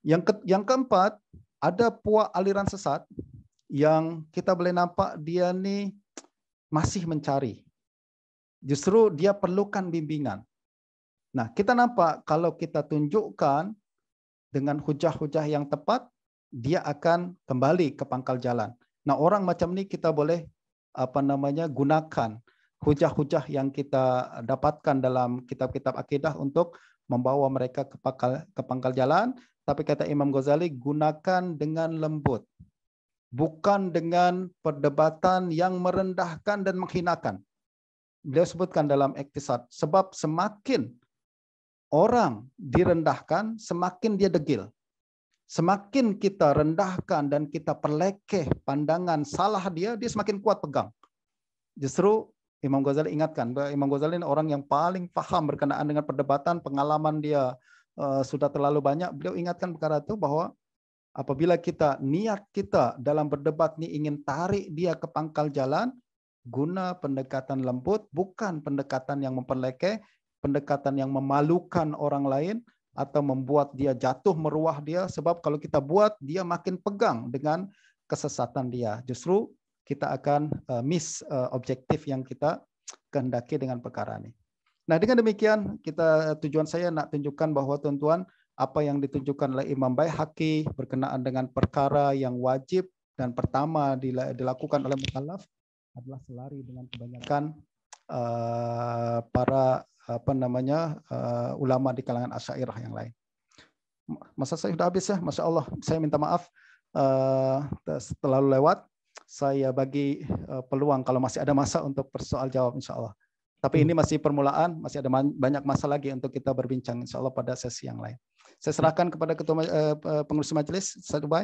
Yang ke, yang keempat, ada puak aliran sesat yang kita boleh nampak dia ni masih mencari. Justru dia perlukan bimbingan. Nah, kita nampak kalau kita tunjukkan dengan hujah-hujah yang tepat, dia akan kembali ke pangkal jalan. Nah, orang macam ni kita boleh apa namanya gunakan hujah-hujah yang kita dapatkan dalam kitab-kitab akidah untuk membawa mereka ke pangkal, ke pangkal jalan. Tapi kata Imam Ghazali, gunakan dengan lembut. Bukan dengan perdebatan yang merendahkan dan menghinakan. Beliau sebutkan dalam iktisad. Sebab semakin orang direndahkan, semakin dia degil. Semakin kita rendahkan dan kita perlekeh pandangan salah dia, dia semakin kuat pegang. Justru Imam Ghazali ingatkan bahwa Imam Ghazali ini orang yang paling paham berkenaan dengan perdebatan, pengalaman dia uh, sudah terlalu banyak. Beliau ingatkan perkara itu bahwa apabila kita niat kita dalam berdebat ini ingin tarik dia ke pangkal jalan, guna pendekatan lembut, bukan pendekatan yang memperlekeh, pendekatan yang memalukan orang lain atau membuat dia jatuh meruah dia. Sebab kalau kita buat, dia makin pegang dengan kesesatan dia. Justru kita akan uh, miss uh, objektif yang kita kehendaki dengan perkara ini. Nah, dengan demikian kita tujuan saya nak tunjukkan bahwa tuan-tuan apa yang ditunjukkan oleh Imam Baihaqi berkenaan dengan perkara yang wajib dan pertama dilakukan oleh mukallaf adalah selari dengan kebanyakan uh, para apa namanya uh, ulama di kalangan asyairah yang lain. Masa saya sudah habis ya, masya Allah. Saya minta maaf uh, terlalu lewat saya bagi uh, peluang kalau masih ada masa untuk persoal jawab insya Allah. Tapi ini masih permulaan, masih ada banyak masa lagi untuk kita berbincang insya Allah pada sesi yang lain. Saya serahkan kepada ketua uh, pengurus majelis, Dubai.